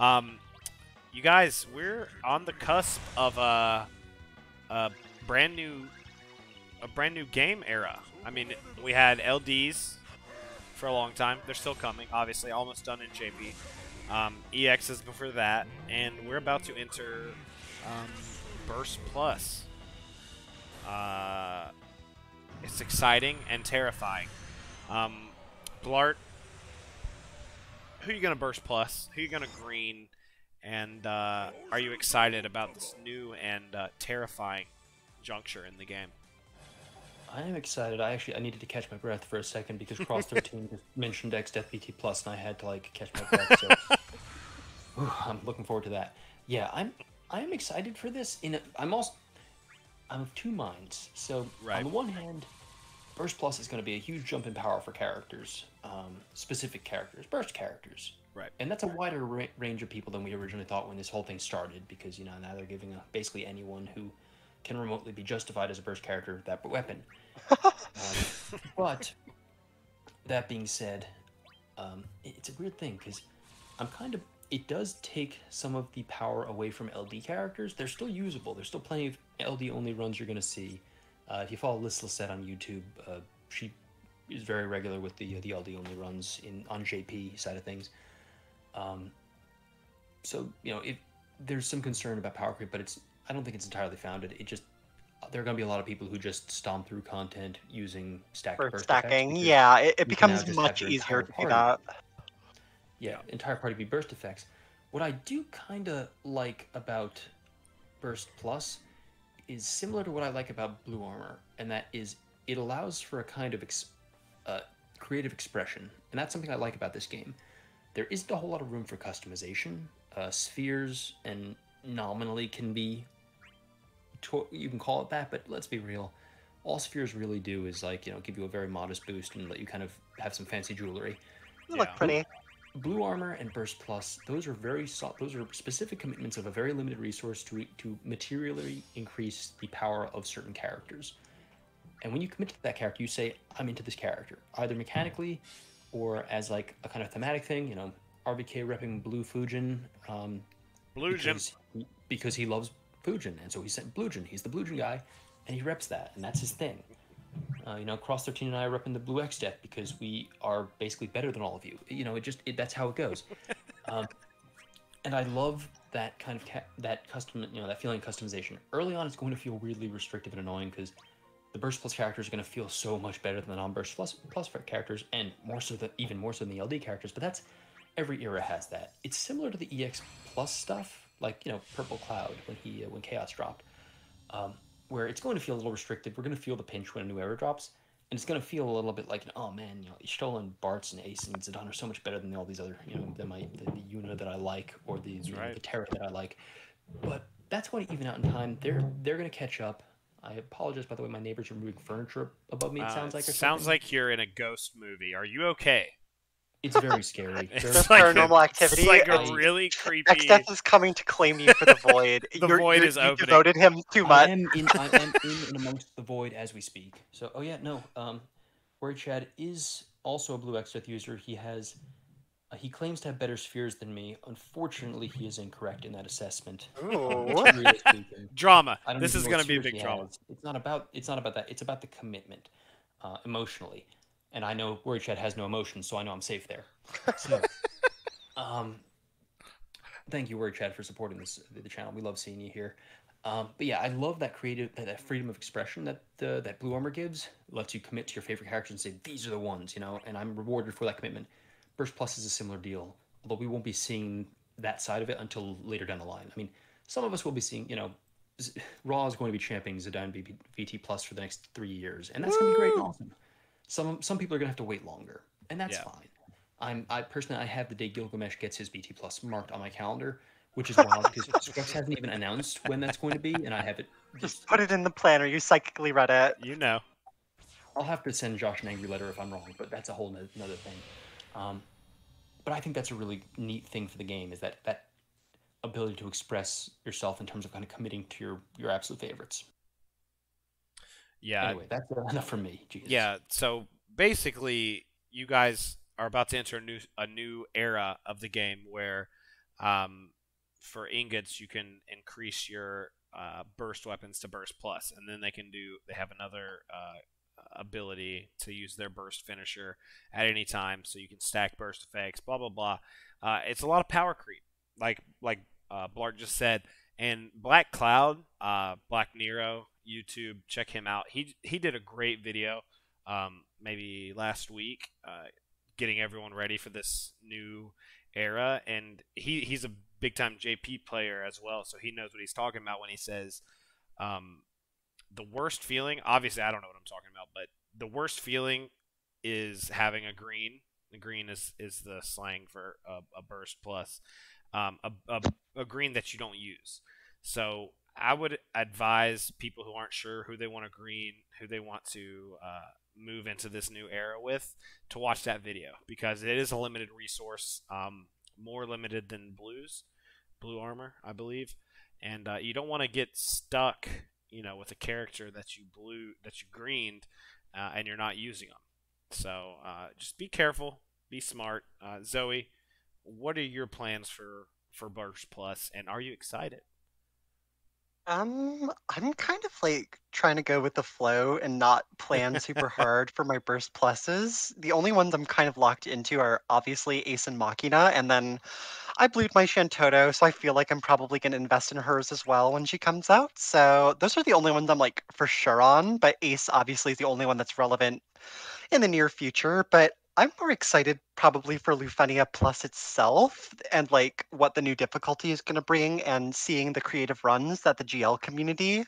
Um, you guys, we're on the cusp of a, a brand new, a brand new game era. I mean, we had LDs for a long time. They're still coming, obviously, almost done in JP. Um, EX is before that, and we're about to enter um, Burst Plus. Uh, it's exciting and terrifying. Um, Blart, who are you gonna burst plus? Who are you gonna green? And uh, are you excited about this new and uh, terrifying juncture in the game? I am excited. I actually I needed to catch my breath for a second because Cross (laughs) 13 just mentioned Exdeath BT Plus, and I had to like catch my breath. So (laughs) Whew, I'm looking forward to that. Yeah, I'm I'm excited for this. In a, I'm also I'm of two minds. So Right. on the one hand, Burst Plus is going to be a huge jump in power for characters, um, specific characters, burst characters. Right. And that's a wider ra- range of people than we originally thought when this whole thing started, because you know now they're giving a, basically anyone who can remotely be justified as a burst character with that weapon. (laughs) um, but that being said, um, it- it's a weird thing because I'm kind of. It does take some of the power away from LD characters. They're still usable. There's still plenty of LD only runs you're going to see. Uh, if you follow Liz Lissette on YouTube, uh, she is very regular with the the LD only runs in on JP side of things. Um, so you know, if there's some concern about power creep, but it's I don't think it's entirely founded. It just there are going to be a lot of people who just stomp through content using burst stacking, yeah, it, it you can now becomes much easier to do that. yeah, entire party be burst effects. What I do kind of like about Burst Plus is similar to what I like about Blue Armor, and that is it allows for a kind of ex- uh, creative expression, and that's something I like about this game. There isn't a whole lot of room for customization. Uh, spheres and nominally can be, you can call it that, but let's be real. All spheres really do is like you know give you a very modest boost and let you kind of have some fancy jewelry. You look pretty. Blue Armor and Burst Plus, those are very so- those are specific commitments of a very limited resource to to materially increase the power of certain characters. And when you commit to that character, you say, "I'm into this character," either mechanically or as like a kind of thematic thing. You know, RVK repping Blue Fujin, um, Blue Gym. because he, because he loves Fujin, and so he sent Blujin. He's the Blujin guy, and he reps that, and that's his thing. Uh, you know, Cross Thirteen and I are repping the Blue X deck because we are basically better than all of you. You know, it just it, that's how it goes. (laughs) um, and I love that kind of ca- that custom, you know, that feeling of customization. Early on, it's going to feel weirdly restrictive and annoying because the Burst Plus characters are going to feel so much better than the non-Burst Plus Plus characters, and more so than even more so than the LD characters. But that's every era has that. It's similar to the EX Plus stuff, like you know Purple Cloud when he uh, when Chaos dropped, um, where it's going to feel a little restricted. We're going to feel the pinch when a new era drops, and it's going to feel a little bit like oh man, you know, Stolen, Bartz, and Ace and Zidane are so much better than all these other you know than my the, the Yuna that I like or the you know, right. the Terra that I like. But that's going to even out in time. They're they're going to catch up. I apologize by the way. My neighbors are moving furniture above me. It Uh, sounds like or sounds something. like you're in a ghost movie. Are you okay? It's very scary. (laughs) It's Very There's like a- paranormal activity. It's like a I- really creepy. Exdeath is coming to claim you for the (laughs) void. The You're- void you're- is you opening. devoted him too much. I much. am in. I (laughs) am in and amongst the void as we speak. So, oh yeah, no. Um, Worry Chad is also a Blue X user. He has. Uh, he claims to have better spheres than me. Unfortunately, he is incorrect in that assessment. Ooh. Drama. This is going to be a big he drama. has. It's not about. It's not about that. It's about the commitment, uh, emotionally. And I know Worry Chat has no emotions, so I know I'm safe there. (laughs) So, um, thank you, Word Chat, for supporting this the channel. We love seeing you here. Um, but yeah, I love that creative, that, freedom of expression that uh, that Blue Armor gives. Lets you commit to your favorite characters and say these are the ones, you know. And I'm rewarded for that commitment. Burst Plus is a similar deal, although we won't be seeing that side of it until later down the line. I mean, some of us will be seeing, you know, Raw is going to be championing Zidane BT Plus for the next three years, and that's going to be great and awesome. Some some people are going to have to wait longer, and that's Yeah. fine. I'm I personally I have the day Gilgamesh gets his BT Plus marked on my calendar, which is (laughs) wild because Scrux hasn't even announced when that's going to be, and I have it Just just. put it in the planner. You psychically read it. You know. I'll have to send Josh an angry letter if I'm wrong, but that's a whole no- another thing. Um, but I think that's a really neat thing for the game is that that ability to express yourself in terms of kind of committing to your your absolute favorites. Yeah. anyway, that's (laughs) enough for me. Yeah. So basically, you guys are about to enter a new a new era of the game where, um, for ingots you can increase your uh, burst weapons to burst plus, and then they can do they have another uh, ability to use their burst finisher at any time, so you can stack burst effects. Blah blah blah. Uh, it's a lot of power creep, like like uh, Blart just said. And Black Cloud, uh, Black Nero, YouTube, check him out. He he did a great video um, maybe last week, uh, getting everyone ready for this new era. And he, he's a big time JP player as well, so he knows what he's talking about when he says um, the worst feeling. Obviously, I don't know what I'm talking about, but the worst feeling is having a green. The green is, is the slang for a, a burst plus, um, a, a, a green that you don't use. So I would advise people who aren't sure who they want to green, who they want to uh, move into this new era with, to watch that video because it is a limited resource, um, more limited than blues, blue armor, I believe, and uh, you don't want to get stuck, you know, with a character that you blue that you greened, uh, and you're not using them. So uh, just be careful, be smart. Uh, Zoey, what are your plans for for Burst Plus, and are you excited? Um, I'm kind of like trying to go with the flow and not plan super (laughs) hard for my burst pluses. The only ones I'm kind of locked into are obviously Ace and Machina, and then I blued my Shantoto, so I feel like I'm probably going to invest in hers as well when she comes out. So those are the only ones I'm like for sure on, but Ace obviously is the only one that's relevant in the near future. But I'm more excited probably for Lufenia Plus itself and like what the new difficulty is going to bring and seeing the creative runs that the GL community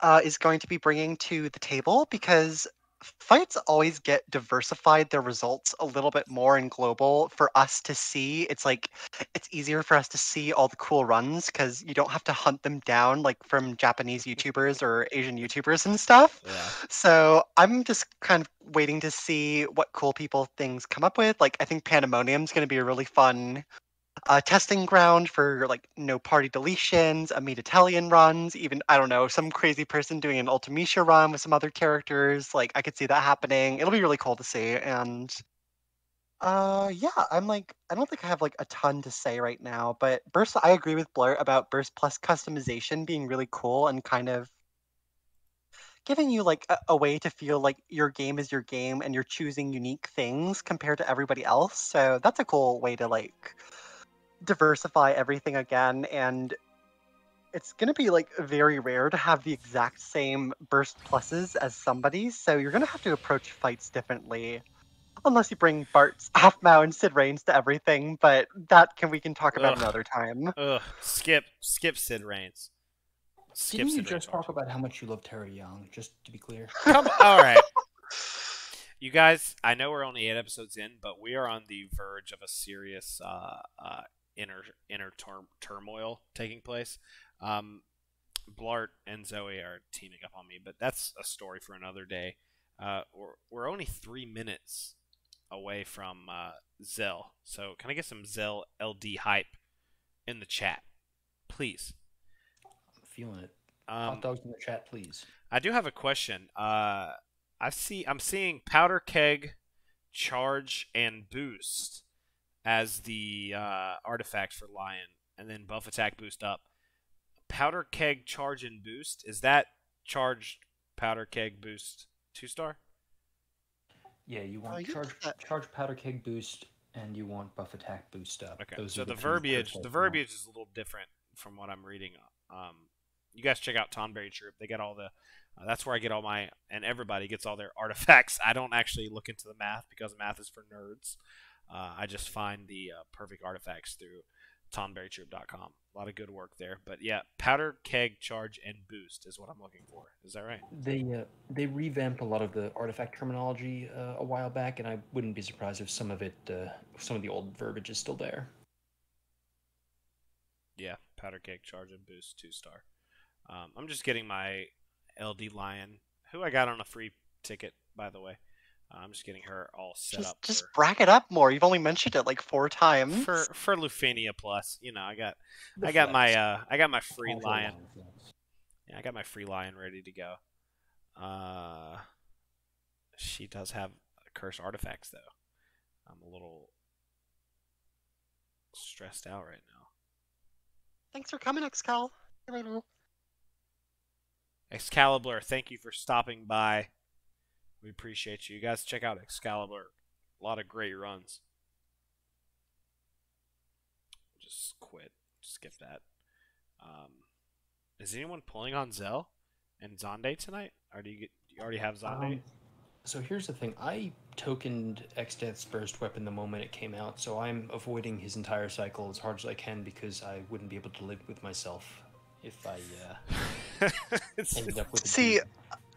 uh, is going to be bringing to the table because fights always get diversified their results a little bit more in global for us to see it's like it's easier for us to see all the cool runs because you don't have to hunt them down like from japanese (laughs) youtubers or asian youtubers and stuff Yeah. so I'm just kind of waiting to see what cool people things come up with. Like I think Pandemonium's going to be a really fun uh, testing ground for like no party deletions, a meet Italian runs, even I don't know some crazy person doing an Ultimecia run with some other characters. Like I could see that happening. It'll be really cool to see. And uh yeah, I'm like I don't think I have like a ton to say right now, but Burst I agree with Blur about Burst Plus customization being really cool and kind of giving you like a, a way to feel like your game is your game and you're choosing unique things compared to everybody else. So that's a cool way to like diversify everything again and it's going to be like very rare to have the exact same burst pluses as somebody, so you're going to have to approach fights differently. Unless you bring Bartz (laughs) half Mao and Cid Raines to everything, but that can we can talk about Ugh. another time. Ugh. Skip. Skip Cid Raines. Skip Didn't Cid Raines just hard. talk about how much you love Terry Young? Just to be clear. (laughs) Come all right. (laughs) You guys, I know we're only eight episodes in, but we are on the verge of a serious uh, uh, inner inner tur- turmoil taking place. Um, Blart and Zoey are teaming up on me, but that's a story for another day. Uh, we're, we're only three minutes away from uh, Zell, so can I get some Zell LD hype in the chat, please? I'm feeling it. Um, Hot dogs in the chat, please. I do have a question. Uh, I see. I'm seeing powder keg, charge, and boost as the uh, artifact for lion, and then buff attack boost up. Powder keg, charge, and boost. Is that charged powder keg boost two star? Yeah, you want you charge got- charge powder keg boost and you want buff attack boost up. Okay. Those so are the verbiage, the verbiage is a little different from what I'm reading. Um, you guys check out Tonberry Troop. They get all the. Uh, that's where I get all my, and everybody gets all their (laughs) artifacts. I don't actually look into the math because math is for nerds. Uh, I just find the uh, perfect artifacts through tonberrytroop.com. A lot of good work there. But yeah, powder, keg, charge, and boost is what I'm looking for. Is that right? They uh, they revamped a lot of the artifact terminology uh, a while back, and I wouldn't be surprised if some of it, uh, some of the old verbiage is still there. Yeah, powder keg, charge, and boost, two star. Um, I'm just getting my LD Lion, who I got on a free ticket, by the way. I'm just getting her all set Just, up just for, brag it up more. You've only mentioned it like four times. for for Lufenia Plus. You know, I got The I got my uh I got my free Casual lion. Yeah, I got my free lion ready to go. Uh, she does have cursed artifacts though. I'm a little stressed out right now. Thanks for coming, Excal. Excalibur, thank you for stopping by. We appreciate you. You guys check out Excalibur. A lot of great runs. Just quit. Skip that. Um, is anyone pulling on Zell and Xande tonight? Or do you get you already have Xande? Um, so here's the thing. I tokened Exdeath's burst weapon the moment it came out, so I'm avoiding his entire cycle as hard as I can because I wouldn't be able to live with myself if I uh, (laughs) ended up with See, dude.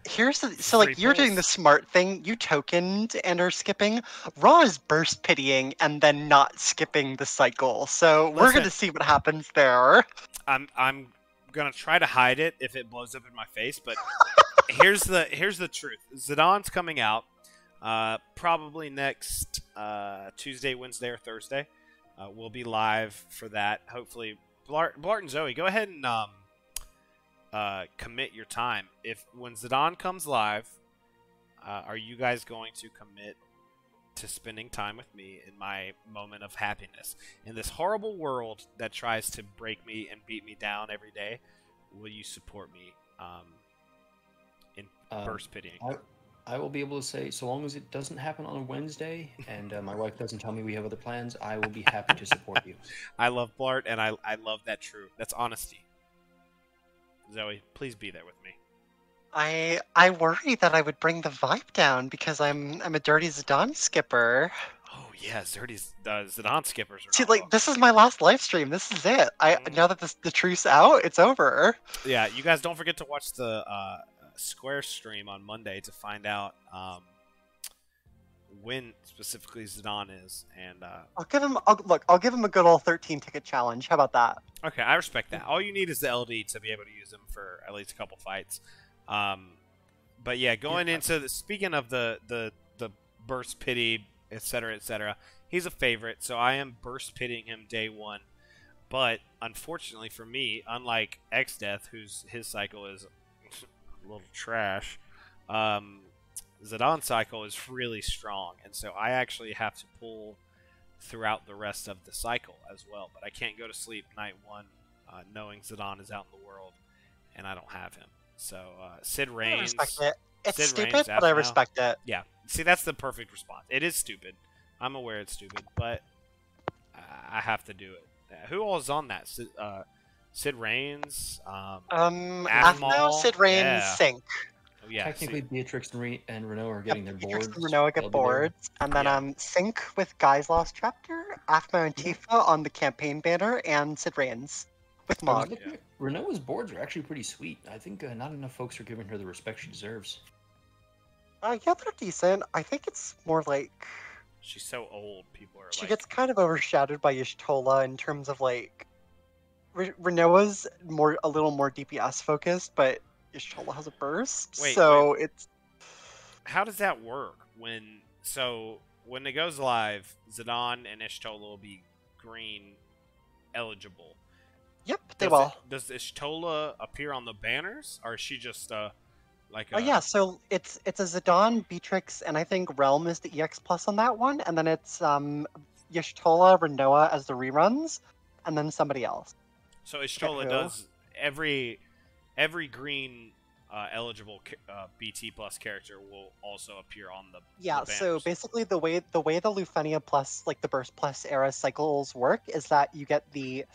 Here's the so like you're doing the smart thing. You tokened and are skipping. Raw is burst pitying and then not skipping the cycle. So we're gonna see what happens there. I'm I'm gonna try to hide it if it blows up in my face, but (laughs) here's the here's the truth. Zidane's coming out uh, probably next uh, Tuesday, Wednesday, or Thursday. Uh, we'll be live for that. Hopefully, Blart, Blart and Zoey, go ahead and um, uh, commit your time. If when Zidane comes live, uh, are you guys going to commit to spending time with me in my moment of happiness in this horrible world that tries to break me and beat me down every day? Will you support me um, in Um, burst pitying? I, I will be able to say, so long as it doesn't happen on a Wednesday and uh, my wife doesn't tell me we have other plans, I will be happy to support you. (laughs) I love Blart, and I I love that true. That's honesty. Zoey, please be there with me. I I worry that I would bring the vibe down because I'm I'm a dirty Zidane skipper. Oh yeah, Zerdy's uh, Zidane skippers are See, like this is my last live stream. This is it. I Mhm. now that this, the truce out, it's over. Yeah, you guys don't forget to watch the uh, Square stream on Monday to find out um, when specifically Zidane is. And uh, I'll give him. I'll, look, I'll give him a good old 13 ticket challenge. How about that? okay, I respect that. All you need is the LD to be able to use him for at least a couple fights. Um, but yeah, going Yeah. into the, speaking of the the the burst pity, etc., etc. He's a favorite, so I am burst pitying him day one. But unfortunately for me, unlike Exdeath, whose his cycle is (laughs) a little trash, um, Zidane cycle is really strong, and so I actually have to pull throughout the rest of the cycle as well. But I can't go to sleep night one uh, knowing Zidane is out in the world and I don't have him. So uh, Sid I respect it. It's Sid stupid, Reigns but I now. respect it. Yeah, see, that's the perfect response. It is stupid. I'm aware it's stupid, but I- have to do it. Uh, who all is on that? Sid, uh, Cid Raines. Um, Um, Cid Raines, yeah. Sync. Oh, yeah, Technically, see, Beatrix and, Re- and Renault are getting their Beatrix boards. and Renault get boards, and then Yeah. um, Sync with Guy's Lost Chapter, Afma and Yeah. Tifa on the campaign banner, and Cid Raines with I was Mog. looking Yeah. at- Renault's boards are actually pretty sweet. I think uh, not enough folks are giving her the respect she deserves. Uh, yeah, they're decent. I think it's more like she's so old. People are she like, gets kind of overshadowed by Y'shtola in terms of like Re- Rinoa's more a little more DPS focused, but Y'shtola has a burst, Wait, so it's how does that work when so when it goes live zidane and Y'shtola will be green eligible yep, they does, will. it- does Y'shtola appear on the banners or is she just uh like Oh yeah, so it's it's a Zidane, Beatrix, and I think Realm is the EX plus on that one, and then it's um Y'shtola, Rinoa as the reruns, and then somebody else. so Y'shtola does every every green uh, eligible uh, BT plus character will also appear on the Yeah, the so basically the way the way the Lufenia plus like the Burst plus era cycles work is that you get the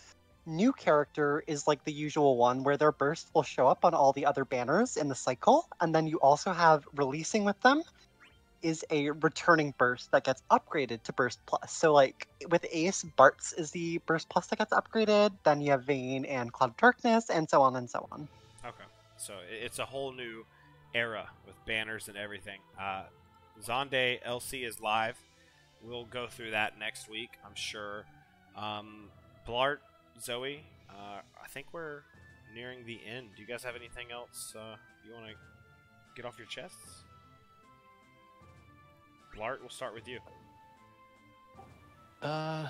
new character is like the usual one where their burst will show up on all the other banners in the cycle, and then you also have releasing with them is a returning burst that gets upgraded to burst plus. So like with Ace, Bartz is the burst plus that gets upgraded, then you have Vayne and Cloud of Darkness, and so on and so on. So it's a whole new era with banners and everything. Uh, Xande LC is live. We'll go through that next week, I'm sure. Um, Blart, Zoey, uh, I think we're nearing the end. Do you guys have anything else uh, you want to get off your chests? Blart, we'll start with you. Uh,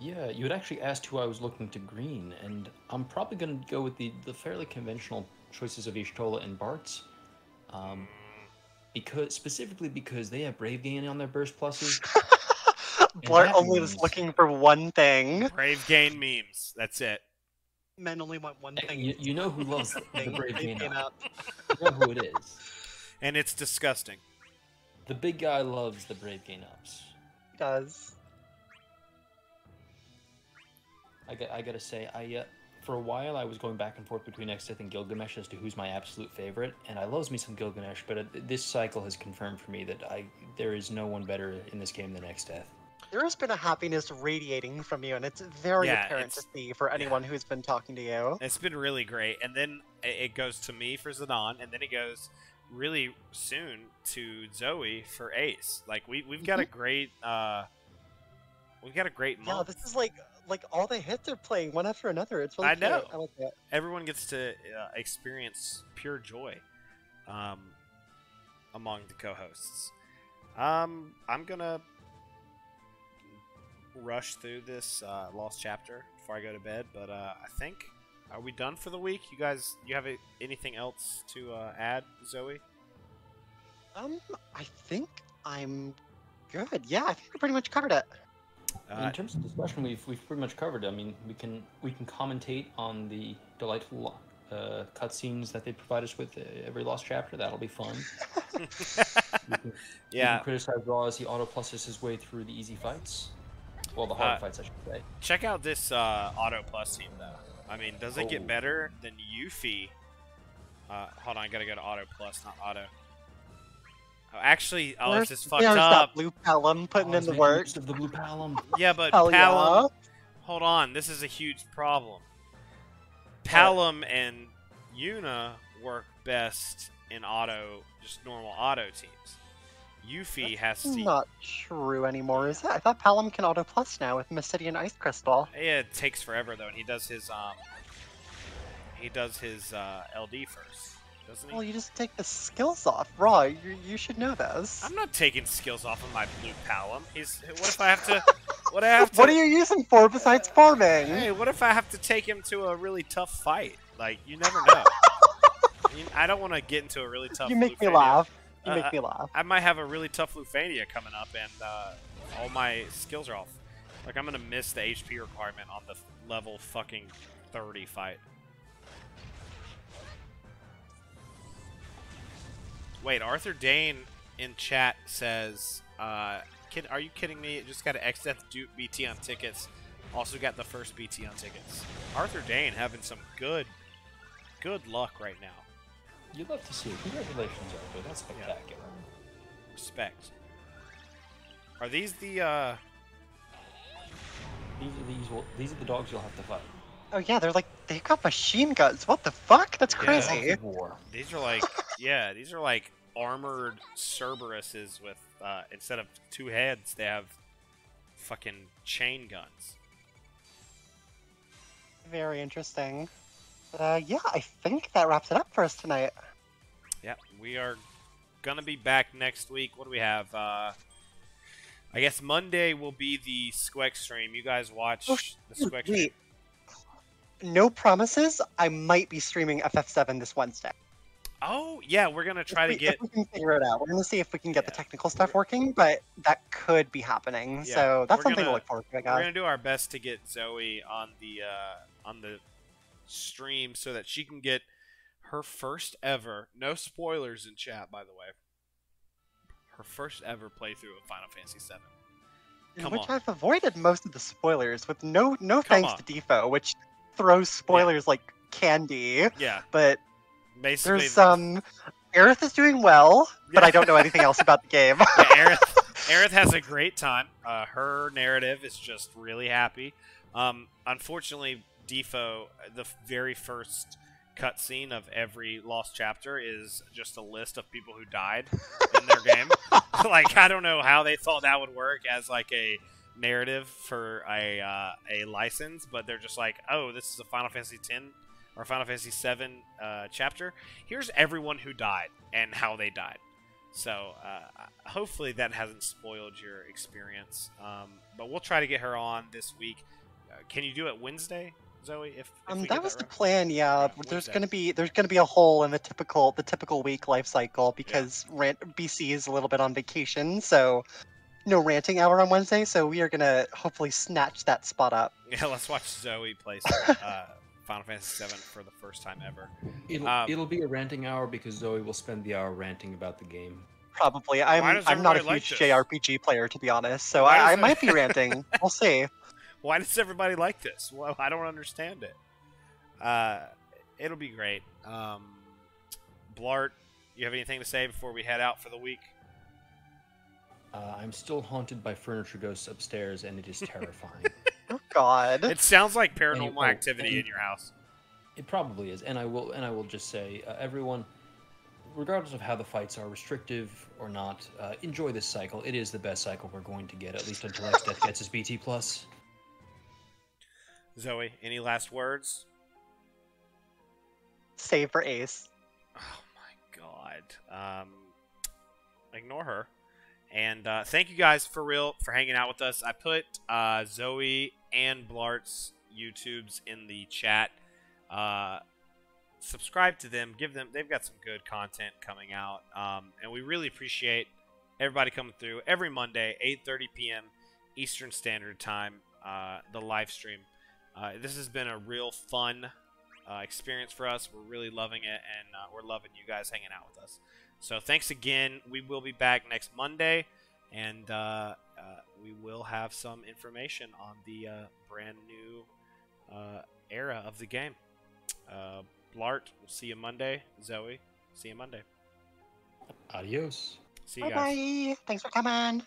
yeah, you had actually asked who I was looking to green, and I'm probably going to go with the, the fairly conventional choices of Y'shtola and Bartz. Um, because specifically because they have Brave Gain on their burst pluses. (laughs) Blart that only was looking for one thing. Brave Gain memes. That's it. Men only want one thing. You, you know who loves (laughs) the Brave they Gain came up. up. You know who it is. (laughs) And it's disgusting. The big guy loves the Brave Gain ups. does. I got, I gotta say, I uh, for a while I was going back and forth between Exdeath and Gilgamesh as to who's my absolute favorite, and I loves me some Gilgamesh, but uh, this cycle has confirmed for me that I there is no one better in this game than Exdeath. There has been a happiness radiating from you, and it's very Yeah, apparent to it's- see for anyone who's been talking to you. It's been really great. And then it goes to me for Zidane, and then it goes really soon to Zoey for Ace. Like we we've got a great uh we've got a great Yeah, this is like like all the hits are playing one after another. It's really I know. I like it. Everyone gets to uh, experience pure joy um among the co-hosts. Um I'm going to rush through this uh, lost chapter before I go to bed, but uh, I think are we done for the week? You guys, you have anything else to uh, add, Zoey? Um, I think I'm good. Yeah, I think we pretty much covered it. Uh, in terms of discussion, we've we've pretty much covered. I mean, we can we can commentate on the delightful uh, cutscenes that they provide us with uh, every lost chapter. That'll be fun. (laughs) We can, we yeah, can criticize Raw as he auto pluses his way through the easy fights. Well, the hard Uh, fights, I should say. check out this uh, Auto Plus team though. I mean, does it Oh. get better than Yuffie? Uh, hold on, I gotta go to Auto Plus, not Auto. Oh, actually, oh, There's- this is fucked There's up. that blue Palom putting Oh, in the making work. of the blue Palom. Yeah, but Hell Palom. yeah. Hold on, this is a huge problem. Palom and Yuna work best in auto, just normal auto teams. Yuffie has to. Not true anymore, is it? I thought Palom can auto plus now with Mysidian Ice Crystal. Yeah, it takes forever though, and he does his um. He does his uh, LD first, doesn't he? Well, you just take the skills off. Raw, you, you should know this. I'm not taking skills off of my blue Palom. He's. What if I have to? What I have (laughs) to? What are you using for besides farming? Hey, what if I have to take him to a really tough fight? Like you never know. (laughs) I, mean, I don't want to get into a really tough. you make me laugh. You Uh, make me laugh. I might have a really tough Lufenia coming up, and uh, all my skills are off. Like I'm gonna miss the HP requirement on the level fucking 30 fight. Wait, Arthur Dane in chat says, uh, kid, "Are you kidding me? Just got an XF Duke BT on tickets. Also got the first BT on tickets. Arthur Dane having some good, good luck right now. You'd love to see it. Congratulations, Arthur. That's spectacular. Respect. Are these the uh?" These are these will, these are the dogs you'll have to fight. Oh yeah, they're like they got machine guns. What the fuck? That's crazy. Dogs of war. These are like, yeah, these are like armored Cerberuses with, uh, instead of two heads, they have fucking chain guns. Very interesting. Uh, yeah, I think that wraps it up for us tonight. Yeah, we are gonna be back next week. What do we have? Uh, I guess Monday will be the Squeck stream. You guys watch Oh, the Squeck stream. No promises. I might be streaming FF7 this Wednesday. Oh, yeah, we're gonna try to get. We can figure it out. We're gonna see if we can get the technical stuff working, but that could be happening. Yeah, so that's we're something to gonna- look forward to, We're guys. gonna do our best to get Zoey on the uh, on the stream so that she can get her first ever, no spoilers in chat, by the way. Her first ever playthrough of Final Fantasy VII. Come which on. I've avoided most of the spoilers with no no Come thanks on. to Defo, which throws spoilers like candy. Yeah, But basically. there's um Aerith is doing well, but I don't know anything else about the game. (laughs) yeah, Aerith, (laughs) Aerith has a great time. Uh, her narrative is just really happy. Um, unfortunately, Defo, the very first cutscene of every lost chapter is just a list of people who died in their game. (laughs) like I don't know how they thought that would work as like a narrative for a uh, a license, but they're just like, oh, this is a Final Fantasy X or Final Fantasy VII uh, chapter. Here's everyone who died and how they died. So uh, hopefully that hasn't spoiled your experience. Um, but we'll try to get her on this week. Uh, can you do it Wednesday, Zoey? If, if Um, that get was the plan, yeah. Yeah, but there's gonna be there's gonna be a hole in the typical the typical week life cycle because rant, BC is a little bit on vacation, so no ranting hour on Wednesday. So we are gonna hopefully snatch that spot up. (laughs) Yeah, let's watch Zoey play some, (laughs) uh, Final Fantasy VII for the first time ever. It'll, Um, it'll be a ranting hour because Zoey will spend the hour ranting about the game. Probably. I'm I'm not a huge like? JRPG player to be honest, so I, I it- might be (laughs) ranting. we'll see. Why does everybody like this? Well, I don't understand it. Uh, it'll be great. Um, Blart, you have anything to say before we head out for the week? Uh, I'm still haunted by furniture ghosts upstairs, and it is (laughs) terrifying. Oh God. It sounds like paranormal oh, activity and- in your house. It probably is, and I will and I will just say, uh, everyone, regardless of how the fights are restrictive or not, uh, enjoy this cycle. It is the best cycle we're going to get, at least until Exdeath gets his BT plus. Zoey, any last words? Save for Ace. Oh my god. Um, ignore her. And uh, thank you guys for real for hanging out with us. I put uh, Zoey and Blart's YouTubes in the chat. Uh, subscribe to them. Give them. They've got some good content coming out, um, and we really appreciate everybody coming through every Monday, 8:30 p.m. Eastern Standard Time. Uh, the live stream. Uh, this has been a real fun uh, experience for us. We're really loving it, and we're loving you guys hanging out with us. So thanks again. We will be back next Monday, and uh, uh, we will have some information on the uh, brand new uh, era of the game. Uh, Blart, we'll see you Monday. Zoey, see you Monday. Adios. See you Bye guys. bye. Thanks for coming.